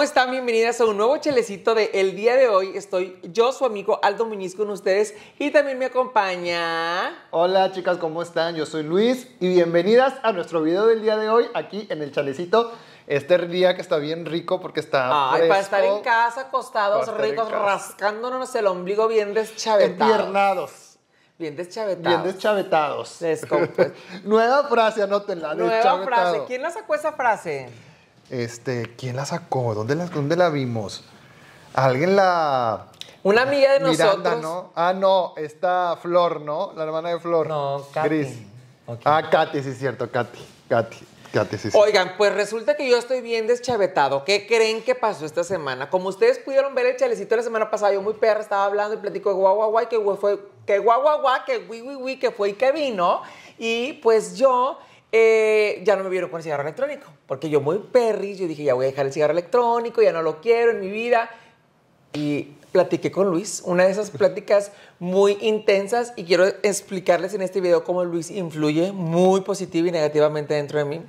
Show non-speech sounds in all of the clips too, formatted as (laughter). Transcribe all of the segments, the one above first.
¿cómo están? Bienvenidas a un nuevo chelecito de el día de hoy. Estoy yo, su amigo Aldo Muñiz, con ustedes y también me acompaña. Hola chicas, ¿cómo están? Yo soy Luis y bienvenidas a nuestro video del día de hoy aquí en el chalecito. Este día que está bien rico porque está Ay, fresco, para estar en casa, acostados, ricos, casa. rascándonos el ombligo bien deschavetados. empiernados, Bien deschavetados. bien deschavetados. Descompuesto. (laughs) Nueva frase, anótenla. Nueva frase. ¿Quién la sacó esa frase? Este, ¿quién la sacó? ¿Dónde la, dónde la vimos? Alguien la... Una amiga de Miranda, nosotros. ¿no? Ah, no, esta Flor, ¿no? La hermana de Flor. No, Katy. Gris. Ah, Katy, sí es cierto, Katy. Katy. Katy, sí, sí. Oigan, pues resulta que yo estoy bien deschavetado. ¿Qué creen que pasó esta semana? Como ustedes pudieron ver el chalecito la semana pasada, yo muy perra estaba hablando y platico de guau guau guau, que fue, que guau guau guau, que wi wi wi, que fue y que vino. Y pues yo eh, ya no me vieron con el cigarro electrónico. Porque yo muy perris, yo dije, ya voy a dejar el cigarro electrónico, ya no lo quiero en mi vida. Y platiqué con Luis, una de esas pláticas muy intensas y quiero explicarles en este video cómo Luis influye muy positiva y negativamente dentro de mí.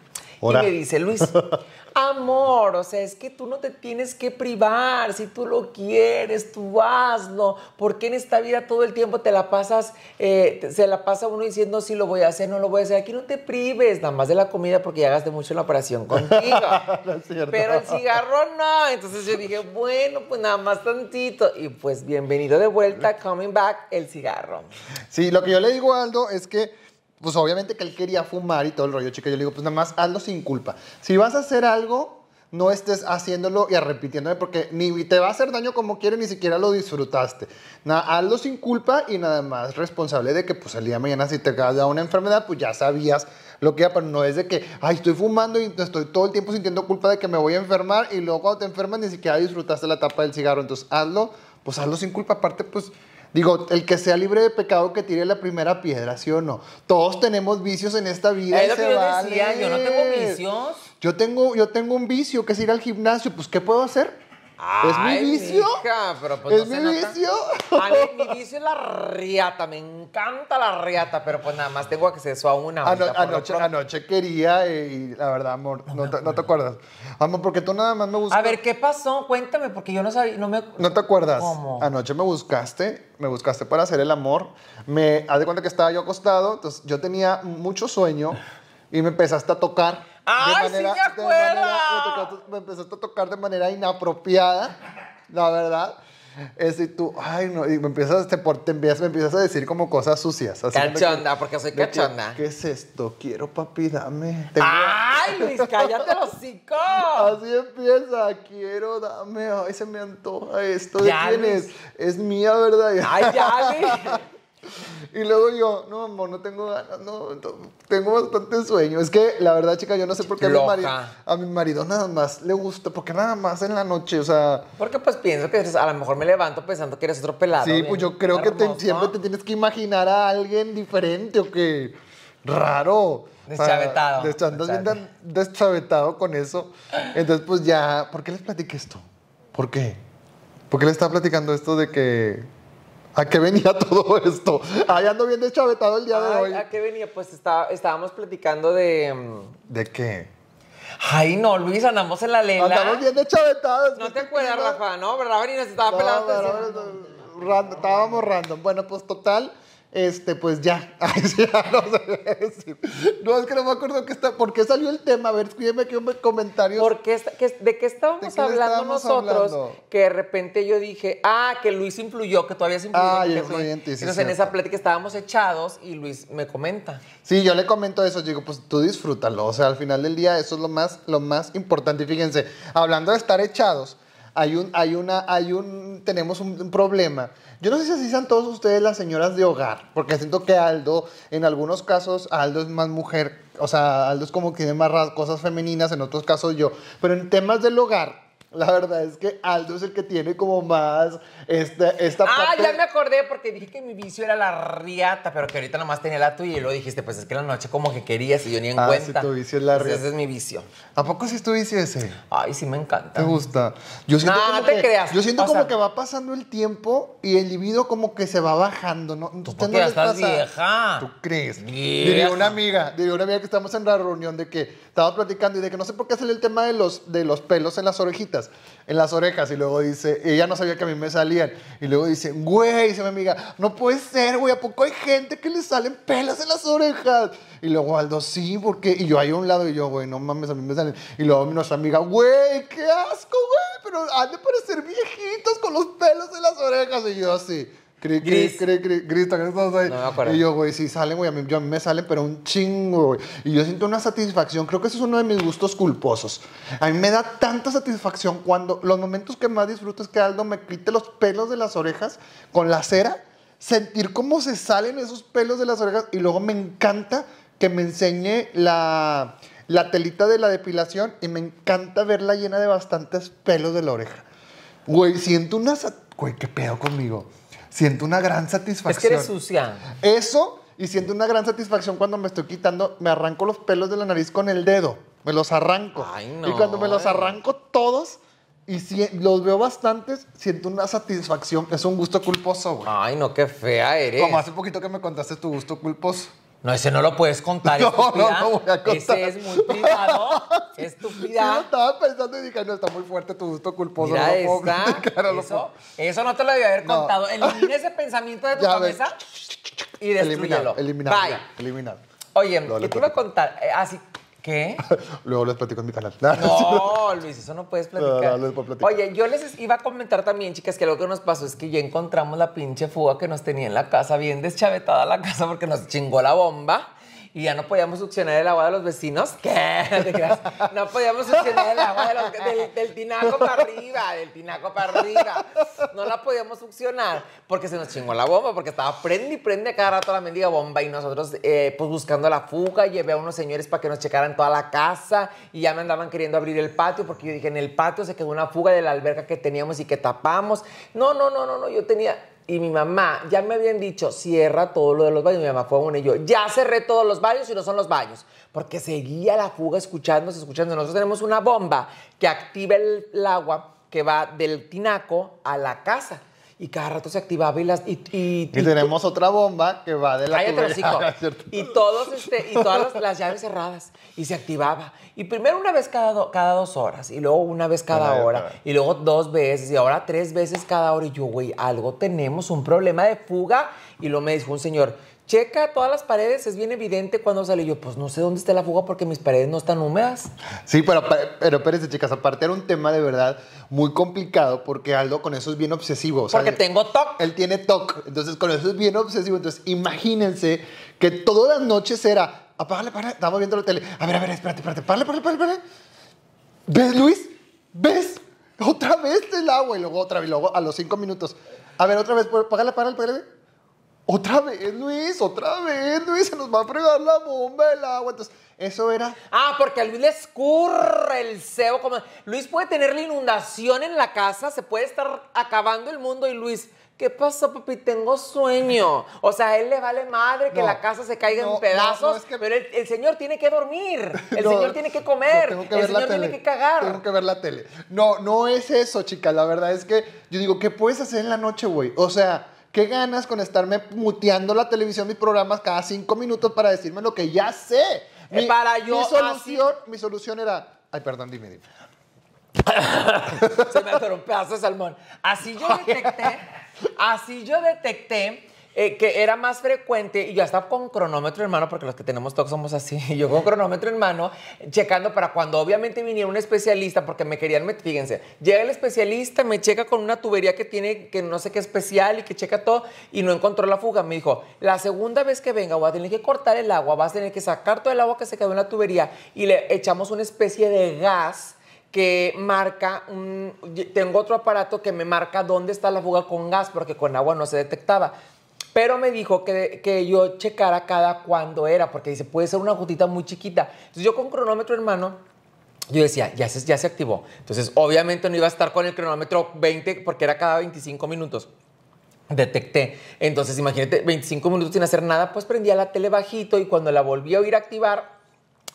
Y me dice, Luis, (laughs) amor, o sea, es que tú no te tienes que privar, si tú lo quieres, tú hazlo, porque en esta vida todo el tiempo te la pasas, eh, se la pasa uno diciendo, sí lo voy a hacer, no lo voy a hacer, aquí no te prives, nada más de la comida porque ya gasté mucho en la operación contigo. (laughs) No. Pero el cigarro no. Entonces yo dije, bueno, pues nada más tantito. Y pues bienvenido de vuelta, coming back, el cigarro. Sí, lo que yo le digo a Aldo es que, pues obviamente que él quería fumar y todo el rollo, chica. Yo le digo, pues nada más hazlo sin culpa. Si vas a hacer algo, no estés haciéndolo y repitiéndolo porque ni te va a hacer daño como quieres, ni siquiera lo disfrutaste. Nada, hazlo sin culpa y nada más responsable de que, pues el día de mañana, si te da una enfermedad, pues ya sabías lo que era, pero no es de que, ay, estoy fumando y estoy todo el tiempo sintiendo culpa de que me voy a enfermar y luego cuando te enfermas ni siquiera disfrutaste la tapa del cigarro. Entonces, hazlo, pues hazlo sin culpa. Aparte, pues, digo, el que sea libre de pecado que tire la primera piedra, ¿sí o no? Todos tenemos vicios en esta vida. Es lo que yo vale. decía, yo no tengo vicios. Yo tengo, yo tengo un vicio, que es ir al gimnasio. Pues, ¿qué puedo hacer? Ay, ¿Es mi vicio? mija, pero pues ¿Es no mi vicio? A mí, mi vicio es la riata, me encanta la riata, pero pues nada más tengo acceso a una. Ano- anoche, quería eh, y la verdad, amor, no te, no te acuerdas. Amor, porque tú nada más me buscas. A ver, ¿qué pasó? Cuéntame, porque yo no sabía, no me... ¿No te acuerdas? ¿Cómo? Anoche me buscaste, me buscaste para hacer el amor. Me haz de cuenta que estaba yo acostado, entonces yo tenía mucho sueño y me empezaste a tocar. ¡Ay, sí me de acuerdo! me, tocaste- me empezaste a tocar de manera inapropiada, la verdad. Ese, y tú, ay, no, y me empiezas, te, por- te empiezas, me empiezas a decir como cosas sucias. así que- Cachonda, porque soy de que, cachonda. ¿Qué es esto? Quiero, papi, dame. Tengo- ¡Ay, Luis, cállate los hocico! Así empieza, quiero, dame, ay, se me antoja esto. ¿De Ya, quién Luis. es? Es mía, ¿verdad? ¡Ay, ya, Luis! (laughs) Y luego yo, no, amor, no tengo ganas, no, tengo bastante sueño. Es que, la verdad, chica, yo no sé por qué a mi, marido, a mi marido nada más le gusta, porque nada más en la noche, o sea... Porque pues pienso que a lo mejor me levanto pensando que eres otro pelado. Sí, bien pues yo creo que te- siempre te tienes que imaginar a alguien diferente o que raro. Deschavetado. andas bien tan deschavetado con eso. Entonces, pues ya, ¿por qué les platiqué esto? ¿Por qué? ¿Por qué les estaba platicando esto de que... ¿A qué venía (laughs) todo esto? Ahí ando bien deschavetado el día de hoy. ¿A qué venía? Pues estábamos platicando de... mm, ¿De qué? Ay, no, Luis, andamos en la lela. Andamos bien deschavetados. No ¿qué te acuerdas? Rafa, ¿no? ¿Verdad? Vanina se estaba No, pelando. random, estábamos random. Bueno, pues total, este, pues ya. (laughs) Ay, sí, ya no sé. No, es que no me acuerdo que está, por qué salió el tema. A ver, escríbeme aquí un comentario. ¿Por qué está- qué- ¿De qué estábamos ¿De qué hablando nosotros? hablando? Que de repente yo dije, ah, que Luis influyó, que todavía se influyó. Ah, yo soy- Entonces en esa plática estábamos echados y Luis me comenta. Sí, yo le comento eso, digo, pues tú disfrútalo. O sea, al final del día eso es lo más, lo más importante. Y fíjense, hablando de estar echados, hay un, hay una, hay un, tenemos un, un problema. Yo no sé si así sean todos ustedes las señoras de hogar, porque siento que Aldo, en algunos casos, Aldo es más mujer, o sea, Aldo es como que tiene más cosas femeninas, en otros casos yo. Pero en temas del hogar, la verdad es que Aldo es el que tiene como más esta, esta Ah, parte- ya me acordé porque dije que mi vicio era la riata, pero que ahorita nomás tenía la tuya y luego dijiste, pues es que la noche como que querías y yo ni en Ah, cuenta. tu vicio es la riata. Ese es mi vicio. ¿A poco sí estuviste ese? Ay, sí me encanta. ¿Te gusta? Yo siento No, como no te que, creas. Yo siento O como sea- que va pasando el tiempo y el libido como que se va bajando, ¿no? ¿Usted porque no ya estás pasa? vieja. ¿Tú crees? Vieja. Diría una amiga, diría una amiga que estamos en la reunión de que estábamos platicando y de que no sé por qué sale el tema de los, de los pelos en las orejitas. En las orejas y luego dice, ella no sabía que a mí me salían. Y luego dice, güey, dice mi amiga, no puede ser, güey, ¿a poco hay gente que le salen pelos en las orejas? Y luego Aldo, sí, porque Y yo ahí a un lado y yo, güey, no mames, a mí me salen. Y luego nuestra amiga, güey, qué asco, güey, pero han de parecer viejitos con los pelos en las orejas. Y yo así. Cri, cri, Gris. cri, cri, Gris, ¿también estás ahí? No. Y yo, güey, sí salen, güey, a mí, yo- a mí me salen, pero un chingo, güey. Y yo siento una satisfacción, creo que eso es uno de mis gustos culposos. A mí me da tanta satisfacción cuando los momentos que más disfruto es que Aldo me quite los pelos de las orejas con la cera, sentir cómo se salen esos pelos de las orejas y luego me encanta que me enseñe la, la telita de la depilación y me encanta verla llena de bastantes pelos de la oreja. Güey, siento una... Güey, qué pedo conmigo. Siento una gran satisfacción. Es que eres sucia. Eso, y siento una gran satisfacción cuando me estoy quitando, me arranco los pelos de la nariz con el dedo. Me los arranco. Ay, no. Y cuando me los arranco todos y si- los veo bastantes, siento una satisfacción. Es un gusto culposo, güey. Ay, no, qué fea eres. Como hace poquito que me contaste tu gusto culposo. No, ese no lo puedes contar, No, (laughs) estúpida. no, no voy a contar. Ese es muy privado. (laughs) Estúpida. yo estaba pensando y dije, no, está muy fuerte tu gusto culposo. Mira no lo puedo (laughs) no lo Eso, puedo- eso no te lo debía haber No. contado. Elimina ese pensamiento de tu Ya ves. cabeza y destruyelo. eliminar, Bye. ya, eliminar. Oye, ¿qué te iba a contar? Eh, así, ¿qué? (laughs) Luego les platico en mi canal. No, (laughs) Luis, eso no puedes platicar. No, no, les puedo platicar. Oye, yo les iba a comentar también, chicas, que lo que nos pasó es que ya encontramos la pinche fuga que nos tenía en la casa, bien deschavetada la casa porque nos chingó la bomba. Y ya no podíamos succionar el agua de los vecinos. (laughs) ¿Qué? No podíamos succionar el agua de los- del, tinaco para arriba, del tinaco para arriba. No la podíamos succionar porque se nos chingó la bomba, porque estaba prende y prende cada rato la mendiga bomba. Y nosotros, eh, pues buscando la fuga, llevé a unos señores para que nos checaran toda la casa. Y ya me andaban queriendo abrir el patio porque yo dije, en el patio se quedó una fuga de la alberca que teníamos y que tapamos. No, no, no, no, no. Yo tenía. Y mi mamá, ya me habían dicho, cierra todo lo de los baños. Mi mamá fue una y yo, ya cerré todos los baños y no son los baños. Porque seguía la fuga escuchándose, escuchando. Nosotros tenemos una bomba que activa el, el agua que va del tinaco a la casa. Y cada rato se activaba y las... Y, y- Y tenemos otra bomba que va de la Cállate. (laughs) Y todos, este, y todas las, las llaves cerradas. Y se activaba. Y primero una vez cada, do- cada dos horas. Y luego una vez cada hora. Y luego dos veces. Y ahora tres veces cada hora. Y yo, güey, algo tenemos, un problema de fuga. Y luego me dijo un señor, checa todas las paredes, es bien evidente cuando sale. Yo, pues no sé dónde está la fuga porque mis paredes no están húmedas. Sí, pero, pero espérense, chicas, aparte era un tema de verdad muy complicado porque Aldo con eso es bien obsesivo. o sea, Porque tengo TOC. Él tiene TOC, entonces con eso es bien obsesivo. Entonces imagínense que todas las noches era, apágale, apágale, estamos viendo la tele. A ver, a ver, espérate, espérate, párale, párale, párale, párale. ¿Ves, Luis? ¿Ves? Otra vez el agua y luego otra vez, y luego a los cinco minutos. A ver, otra vez, págale, párale, párale. Otra vez, Luis, otra vez, Luis, se nos va a fregar la bomba del agua. Entonces, eso era Ah, porque a Luis le escurre el cebo. Como... Luis puede tener la inundación en la casa, se puede estar acabando el mundo y Luis, ¿qué pasó, papi? Tengo sueño. O sea, a él le vale madre que No, la casa se caiga no, en pedazos, no, no, es que- pero el, el señor tiene que dormir, el (laughs) señor tiene que comer, tengo que el ver la señor tiene tele. que cagar. Tengo que ver la tele. No, no es eso, chica. La verdad es que yo digo, ¿qué puedes hacer en la noche, güey? O sea, ¿qué ganas con estarme muteando la televisión, mis programas cada cinco minutos para decirme lo que ya sé? Eh, para yo mi solución, mi solución era. Ay, perdón, dime, dime. (laughs) Se me atoró un pedazo de salmón. Así yo (laughs) detecté, así yo detecté eh, que era más frecuente, y yo estaba con cronómetro en mano, porque los que tenemos TOC somos así, (laughs) yo con cronómetro en mano, checando para cuando obviamente viniera un especialista, porque me querían meter, fíjense, llega el especialista, me checa con una tubería que tiene, que no sé qué especial, y que checa todo, y no encontró la fuga. Me dijo, la segunda vez que venga voy a tener que cortar el agua, vas a tener que sacar todo el agua que se quedó en la tubería, y le echamos una especie de gas que marca, un- tengo otro aparato que me marca dónde está la fuga con gas, porque con agua no se detectaba. Pero me dijo que, que yo checara cada cuándo era, porque dice, puede ser una gotita muy chiquita. Entonces yo con cronómetro en mano, yo decía, ya se, ya se activó. Entonces obviamente no iba a estar con el cronómetro 20, porque era cada 25 minutos detecté. Entonces, imagínate, 25 minutos sin hacer nada, pues prendía la tele bajito y cuando la volví a oír activar,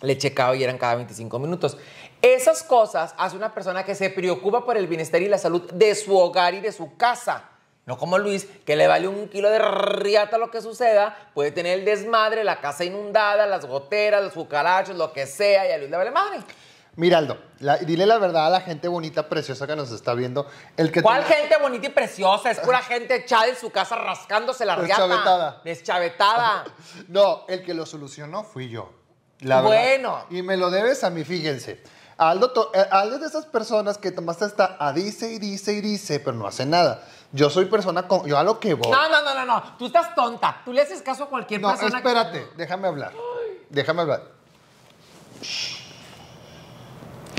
le checaba y eran cada 25 minutos. Esas cosas hace una persona que se preocupa por el bienestar y la salud de su hogar y de su casa. No como Luis, que le vale un kilo de riata lo que suceda, puede tener el desmadre, la casa inundada, las goteras, los cucarachos, lo que sea, y a Luis le vale madre. Mira, Aldo, la- dile la verdad a la gente bonita, preciosa que nos está viendo. El que ¿Cuál te- gente bonita y preciosa? Es pura gente echada en su casa rascándose la riata. Deschavetada. Deschavetada. (laughs) No, el que lo solucionó fui yo. La verdad. Bueno. Y me lo debes a mí, fíjense. Aldo, eh, Aldo es de esas personas que Tomás está a dice y dice y dice, pero no hace nada. Yo soy persona con. Yo a lo que voy. No, no, no, no, no. Tú estás tonta. Tú le haces caso a cualquier No, persona. que- espérate, déjame hablar. Déjame hablar.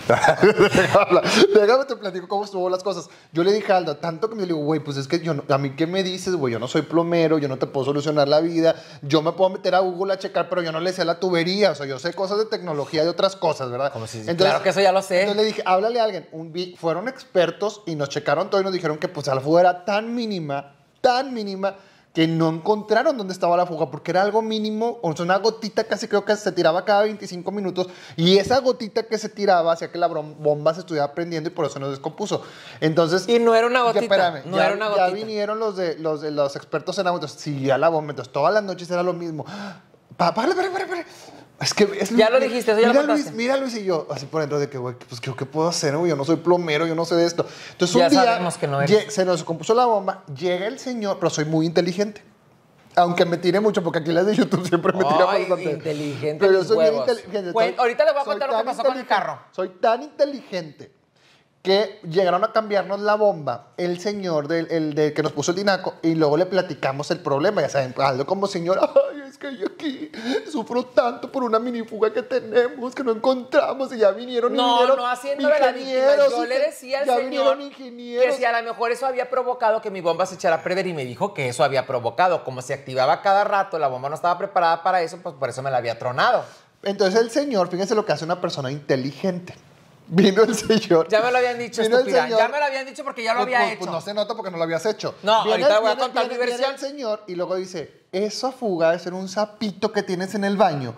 Déjame te platico cómo estuvo las cosas. Yo le dije a Aldo, tanto que me digo, güey, pues es que yo, no- a mí qué me dices, güey, yo no soy plomero, yo no te puedo solucionar la vida, yo me puedo meter a Google a checar, pero yo no le sé a la tubería, o sea, yo sé cosas de tecnología y otras cosas, ¿verdad? Como si- claro que eso ya lo sé. Entonces le dije, háblale a alguien. Un fueron expertos y nos checaron todo y nos dijeron que pues la fuga era tan mínima, tan mínima, que no encontraron dónde estaba la fuga, porque era algo mínimo, o sea, una gotita casi creo que se tiraba cada 25 minutos, y esa gotita que se tiraba hacía que la bomba se estuviera prendiendo y por eso nos descompuso. Entonces... Y no era una ya, gotita, espérame, no ya, era una ya gotita. vinieron los de, los de los expertos en agua, entonces seguía la bomba, entonces todas las noches era lo mismo. (gasps) Pa, párale, párale, párale, párale. Es que es Ya lo dijiste, eso ya lo mira, Luis, contaste. mira Luis y yo, así por dentro de que, güey, pues que puedo hacer, güey, yo no soy plomero, yo no sé de esto. Entonces un día sabemos que no eres. se nos compuso la bomba, llega el señor, pero soy muy inteligente. Aunque me tire mucho, porque aquí las de YouTube siempre me tiran bastante. inteligente Pero yo soy bien inteligente. Soy- ahorita les voy a contar lo que pasó con el carro. Soy tan inteligente que llegaron a cambiarnos la bomba el señor del, el de, que nos puso el dinaco y luego le platicamos el problema. Ya saben, Aldo como señor, (laughs) ay, es que yo aquí sufro tanto por una minifuga que tenemos que no encontramos y ya vinieron No, ingenieros. no haciendo de la víctima. Yo le decía al ya señor que si a lo mejor eso había provocado que mi bomba se echara a perder y me dijo que eso había provocado. Como se activaba cada rato, la bomba no estaba preparada para eso, pues por eso me la había tronado. Entonces el señor, fíjense lo que hace una persona inteligente. Vino el señor. Ya me lo habían dicho, Vino estúpida. señor. Ya me lo habían dicho porque ya lo había pues, hecho. pues no se nota porque no lo habías hecho. No, ahorita voy a contar mi viene versión. el señor y luego dice, esa fuga debe ser un sapito que tienes en el baño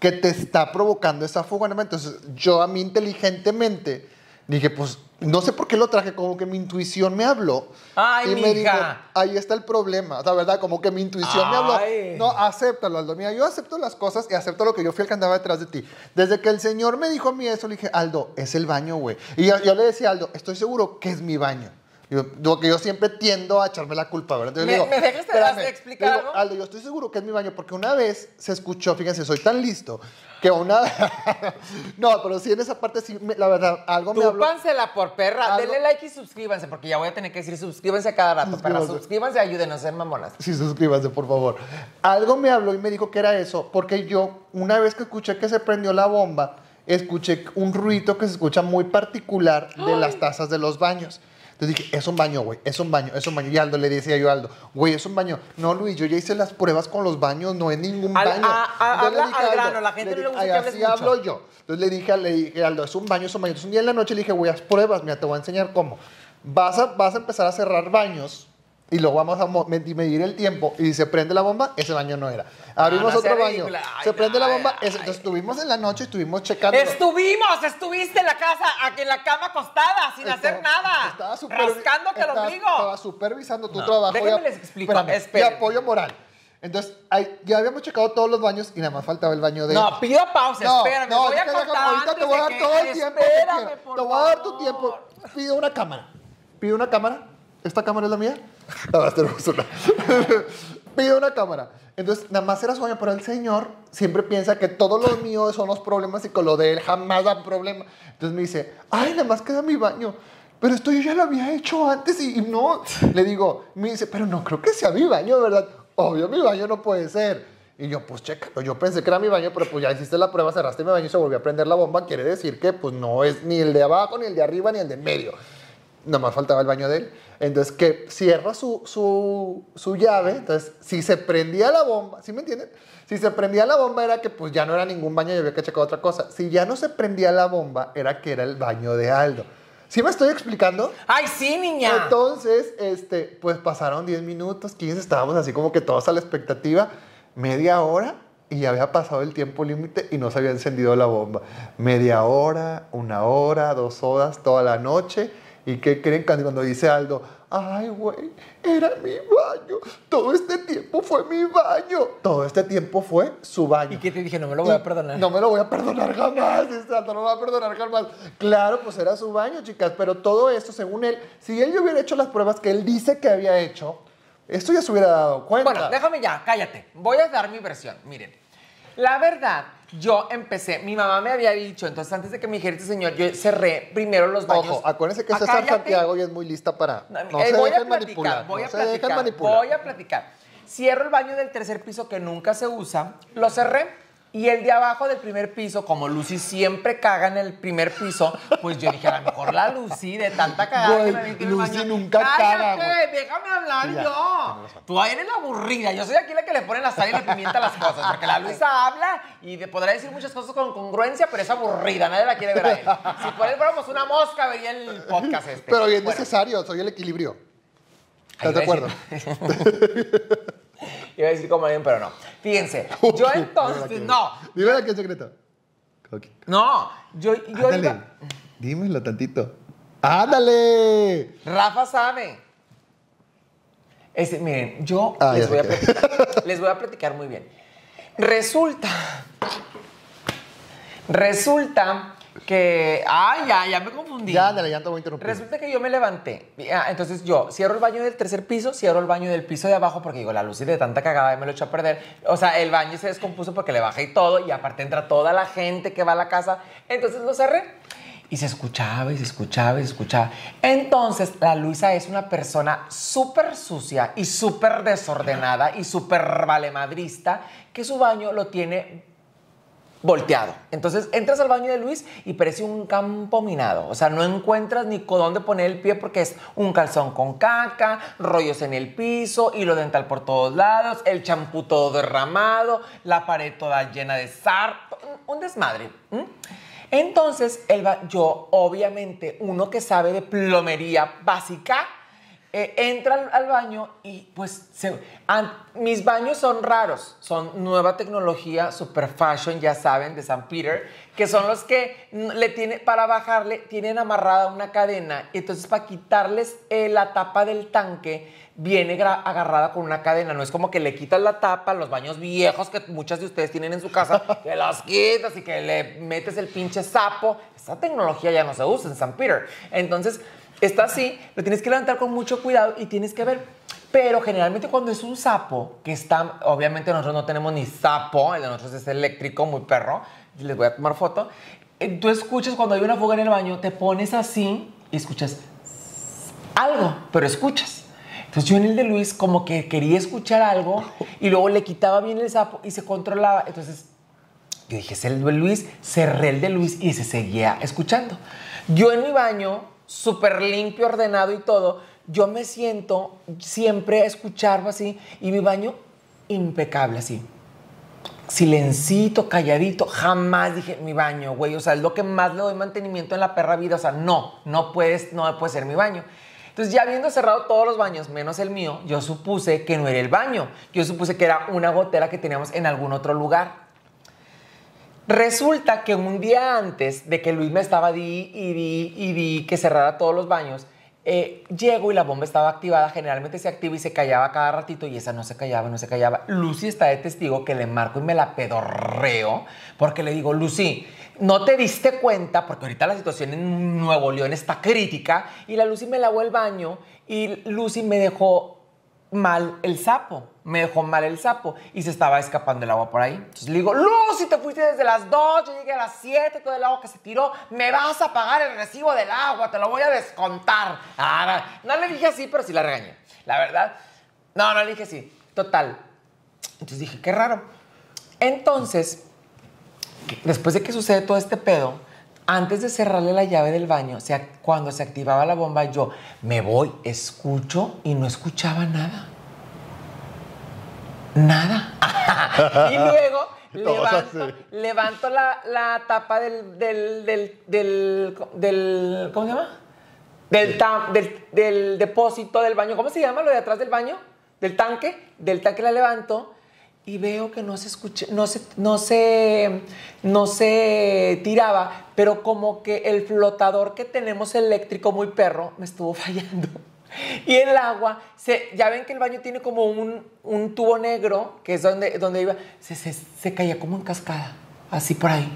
que te está provocando esa fuga. Entonces yo a mí inteligentemente dije, pues no sé por qué lo traje, como que mi intuición me habló. Ay, y me dijo, mija. ahí está el problema. La verdad, como que mi intuición me habló. No, acéptalo, Aldo. Mira, yo acepto las cosas y acepto lo que yo fui el que andaba detrás de ti. Desde que el señor me dijo a mí eso, le dije, Aldo, es el baño, güey. Y yo, yo le decía a Aldo, estoy seguro que es mi baño. Yo, yo siempre tiendo a echarme la culpa, ¿verdad? Entonces ¿Me- digo, me dejas espérame. explicar Le digo, algo? Aldo, yo estoy seguro que es mi baño, porque una vez se escuchó, fíjense, soy tan listo, que una... (laughs) no, pero sí en esa parte sí, me- la verdad, algo me habló... Túpansela por perra. Algo- Denle like y suscríbanse, porque ya voy a tener que decir suscríbanse a cada rato. Perra, Suscríbanse. suscríbanse, ayúdenos a ser mamonas. Sí, suscríbanse, por favor. Algo me habló y me dijo que era eso, porque yo, una vez que escuché que se prendió la bomba, escuché un ruido que se escucha muy particular de las tazas de los baños. Entonces dije, es un baño, güey, es un baño, es un baño. Y Aldo le decía yo a Aldo, güey, es un baño. No, Luis, yo ya hice las pruebas con los baños, no es ningún Al- baño. a- a- Entonces le habla dije al Aldo, grano, la gente le no le gusta que Así mucho. hablo yo. Entonces le dije, le dije, Aldo, es un baño, es un baño. Entonces un día en la noche le dije, güey, haz pruebas, mira, te voy a enseñar cómo. Vas a, vas a empezar a cerrar baños y luego vamos a medir el tiempo y si se prende la bomba, ese baño no era. Abrimos no sea otro baño. Ay, se prende la no, bomba, ay, entonces estuvimos en la noche, estuvimos checando. Estuvimos, estuviste en la casa, aquí en la cama acostada, sin hacer nada. Estaba rascándote el estaba- ombligo. Estaba supervisando tu No, trabajo. déjenme les explico, espérame. Y apoyo moral. Entonces, ya habíamos checado todos los baños y nada más faltaba el baño de No, pido pausa, No, espérame, no, voy a contar ahorita te voy a dar que- todo el tiempo que Espérame, quieras. por Te voy a dar tu tiempo. Pido una cámara. Pido una cámara. ¿Esta cámara es la mía? (laughs) No, tenemos una. (laughs) Pido una cámara. Entonces, nada más era su baño, pero el señor siempre piensa que todo lo mío son los problemas y con lo de él jamás da problema. Entonces me dice, ay, nada más queda mi baño. Pero esto yo ya lo había hecho antes y, y no. Le digo, me dice, pero no creo que sea mi baño, ¿verdad? Obvio, mi baño no puede ser. Y yo, pues chécalo, yo pensé que era mi baño, pero pues ya hiciste la prueba, cerraste mi baño y se volvió a prender la bomba. Quiere decir que pues no es ni el de abajo, ni el de arriba, ni el de medio. Nada más faltaba el baño de él. Entonces, que cierra su, su, su llave. Entonces, si se prendía la bomba, ¿sí me entienden? Si se prendía la bomba era que pues ya no era ningún baño y había que checar otra cosa. Si ya no se prendía la bomba, era que era el baño de Aldo. ¿Sí me estoy explicando? Ay, sí, niña. Entonces, este, pues pasaron 10 minutos, 15, estábamos así como que todos a la expectativa, media hora y ya había pasado el tiempo límite y no se había encendido la bomba. Media hora, una hora, dos horas, toda la noche. ¿Y qué creen cuando cuando dice Aldo? Ay, güey, era mi baño. Todo este tiempo fue mi baño. Todo este tiempo fue su baño. ¿Y qué te dije? No me lo voy a perdonar. No me lo voy a perdonar jamás, Aldo, no lo voy a perdonar jamás. Claro, pues era su baño, chicas, pero todo esto, según él, si él hubiera hecho las pruebas que él dice que había hecho, esto ya se hubiera dado cuenta. Bueno, déjame ya, cállate. Voy a dar mi versión. Miren, la verdad, yo empecé, mi mamá me había dicho, entonces antes de que me dijera este señor, yo cerré primero los baños. Ojo, acuérdense que César cállate. Santiago ya es muy lista para. No Eh, se voy a dejen platicar, manipular. voy no a se dejen platicar, manipular. voy a platicar. Cierro el baño del tercer piso que nunca se usa, lo cerré. Y el de abajo del primer piso, como Lucy siempre caga en el primer piso, pues yo dije, a lo mejor la Lucy de tanta cagada Güey, que me metí en el Lucy baño. nunca caga. Déjame hablar ya, yo. Tú eres la aburrida. Yo soy aquí la que le pone la sal y la pimienta a las cosas. Porque la Luisa habla y podrá decir muchas cosas con congruencia, pero es aburrida. Nadie la quiere ver a él. Si por él fuéramos una mosca, vería el podcast este. Pero bien Bueno, necesario, soy el equilibrio. ¿Estás de acuerdo? (laughs) Iba a decir como alguien, pero no. Fíjense, (laughs) yo entonces, no, Dime la que es secreto. No, yo, yo Ándale. iba, Dímelo tantito. ¡Ándale! Rafa sabe. Este, miren, yo Ah, les, voy a platicar, les voy a platicar muy bien. Resulta, resulta que, ay, ya, ya me confundí. Ya, ya te voy a interrumpir. Resulta que yo me levanté. Ah, Entonces yo cierro el baño del tercer piso, cierro el baño del piso de abajo porque digo, la luz de tanta cagada ya me lo echó a perder. O sea, el baño se descompuso porque le bajé y todo y aparte entra toda la gente que va a la casa. Entonces lo cerré y se escuchaba y se escuchaba y se escuchaba. Entonces la Luisa es una persona súper sucia y súper desordenada y súper valemadrista que su baño lo tiene volteado. Entonces entras al baño de Luis y parece un campo minado. O sea, no encuentras ni dónde poner el pie porque es un calzón con caca, rollos en el piso, hilo dental por todos lados, el champú todo derramado, la pared toda llena de sar, un- desmadre. ¿m? Entonces, el ba- yo, obviamente, uno que sabe de plomería básica, eh, entra al, al baño y pues se- mis baños son raros, son nueva tecnología, super fashion, ya saben, de San Peter, que son los que le tiene, para bajarle tienen amarrada una cadena, y entonces para quitarles eh, la tapa del tanque viene agarrada con una cadena, no es como que le quitas la tapa, los baños viejos que muchas de ustedes tienen en su casa, (laughs) que los quitas y que le metes el pinche sapo, esa tecnología ya no se usa en San Peter, entonces está así, lo tienes que levantar con mucho cuidado y tienes que ver. Pero generalmente cuando es un sapo, que está, obviamente nosotros no tenemos ni sapo, el de nosotros es eléctrico, muy perro, les voy a tomar foto, eh, tú escuchas cuando hay una fuga en el baño, te pones así y escuchas algo, pero escuchas. Entonces yo en el de Luis como que quería escuchar algo (laughs) y luego le quitaba bien el sapo y se controlaba. Entonces yo dije, es el de Luis, cerré el de Luis y se seguía escuchando. Yo en mi baño, súper limpio, ordenado y todo, yo me siento siempre a escucharlo así y mi baño impecable así. Silencito, calladito, jamás dije mi baño, güey, o sea, es lo que más le doy mantenimiento en la perra vida, o sea, no, no puedes, no puede ser mi baño. Entonces, ya habiendo cerrado todos los baños, menos el mío, yo supuse que no era el baño, yo supuse que era una gotera que teníamos en algún otro lugar. Resulta que un día antes de que Luis me estaba di y di y di que cerrara todos los baños, eh, llego y la bomba estaba activada. Generalmente se activa y se callaba cada ratito y esa no se callaba, no se callaba. Lucy está de testigo que le marco y me la pedorreo porque le digo, Lucy, no te diste cuenta porque ahorita la situación en Nuevo León está crítica y la Lucy me lavó el baño y Lucy me dejó mal el sapo. Me dejó mal el sapo y se estaba escapando el agua por ahí. Entonces le digo, Lucy, te fuiste desde las 2, yo llegué a las 7, todo el agua que se tiró, me vas a pagar el recibo del agua, te lo voy a descontar. Ah, no le dije así, pero sí la regañé. La verdad, no, no le dije así. Total. Entonces dije, qué raro. Entonces, después de que sucede todo este pedo, antes de cerrarle la llave del baño, o sea, cuando se activaba la bomba, yo me voy, escucho y no escuchaba nada. Nada. (laughs) y luego (laughs) levanto, así. levanto la, la tapa del, del, del, del, del- ¿Cómo se llama? Del, tam- del, del depósito del baño. ¿Cómo se llama lo de atrás del baño? Del tanque. Del tanque la levanto y veo que no se escucha, no se, no se, no se tiraba, pero como que el flotador que tenemos eléctrico muy perro me estuvo (laughs) fallando. Y el agua, se, ya ven que el baño tiene como un, un tubo negro, que es donde, donde iba, se, se, se caía como en cascada, así por ahí.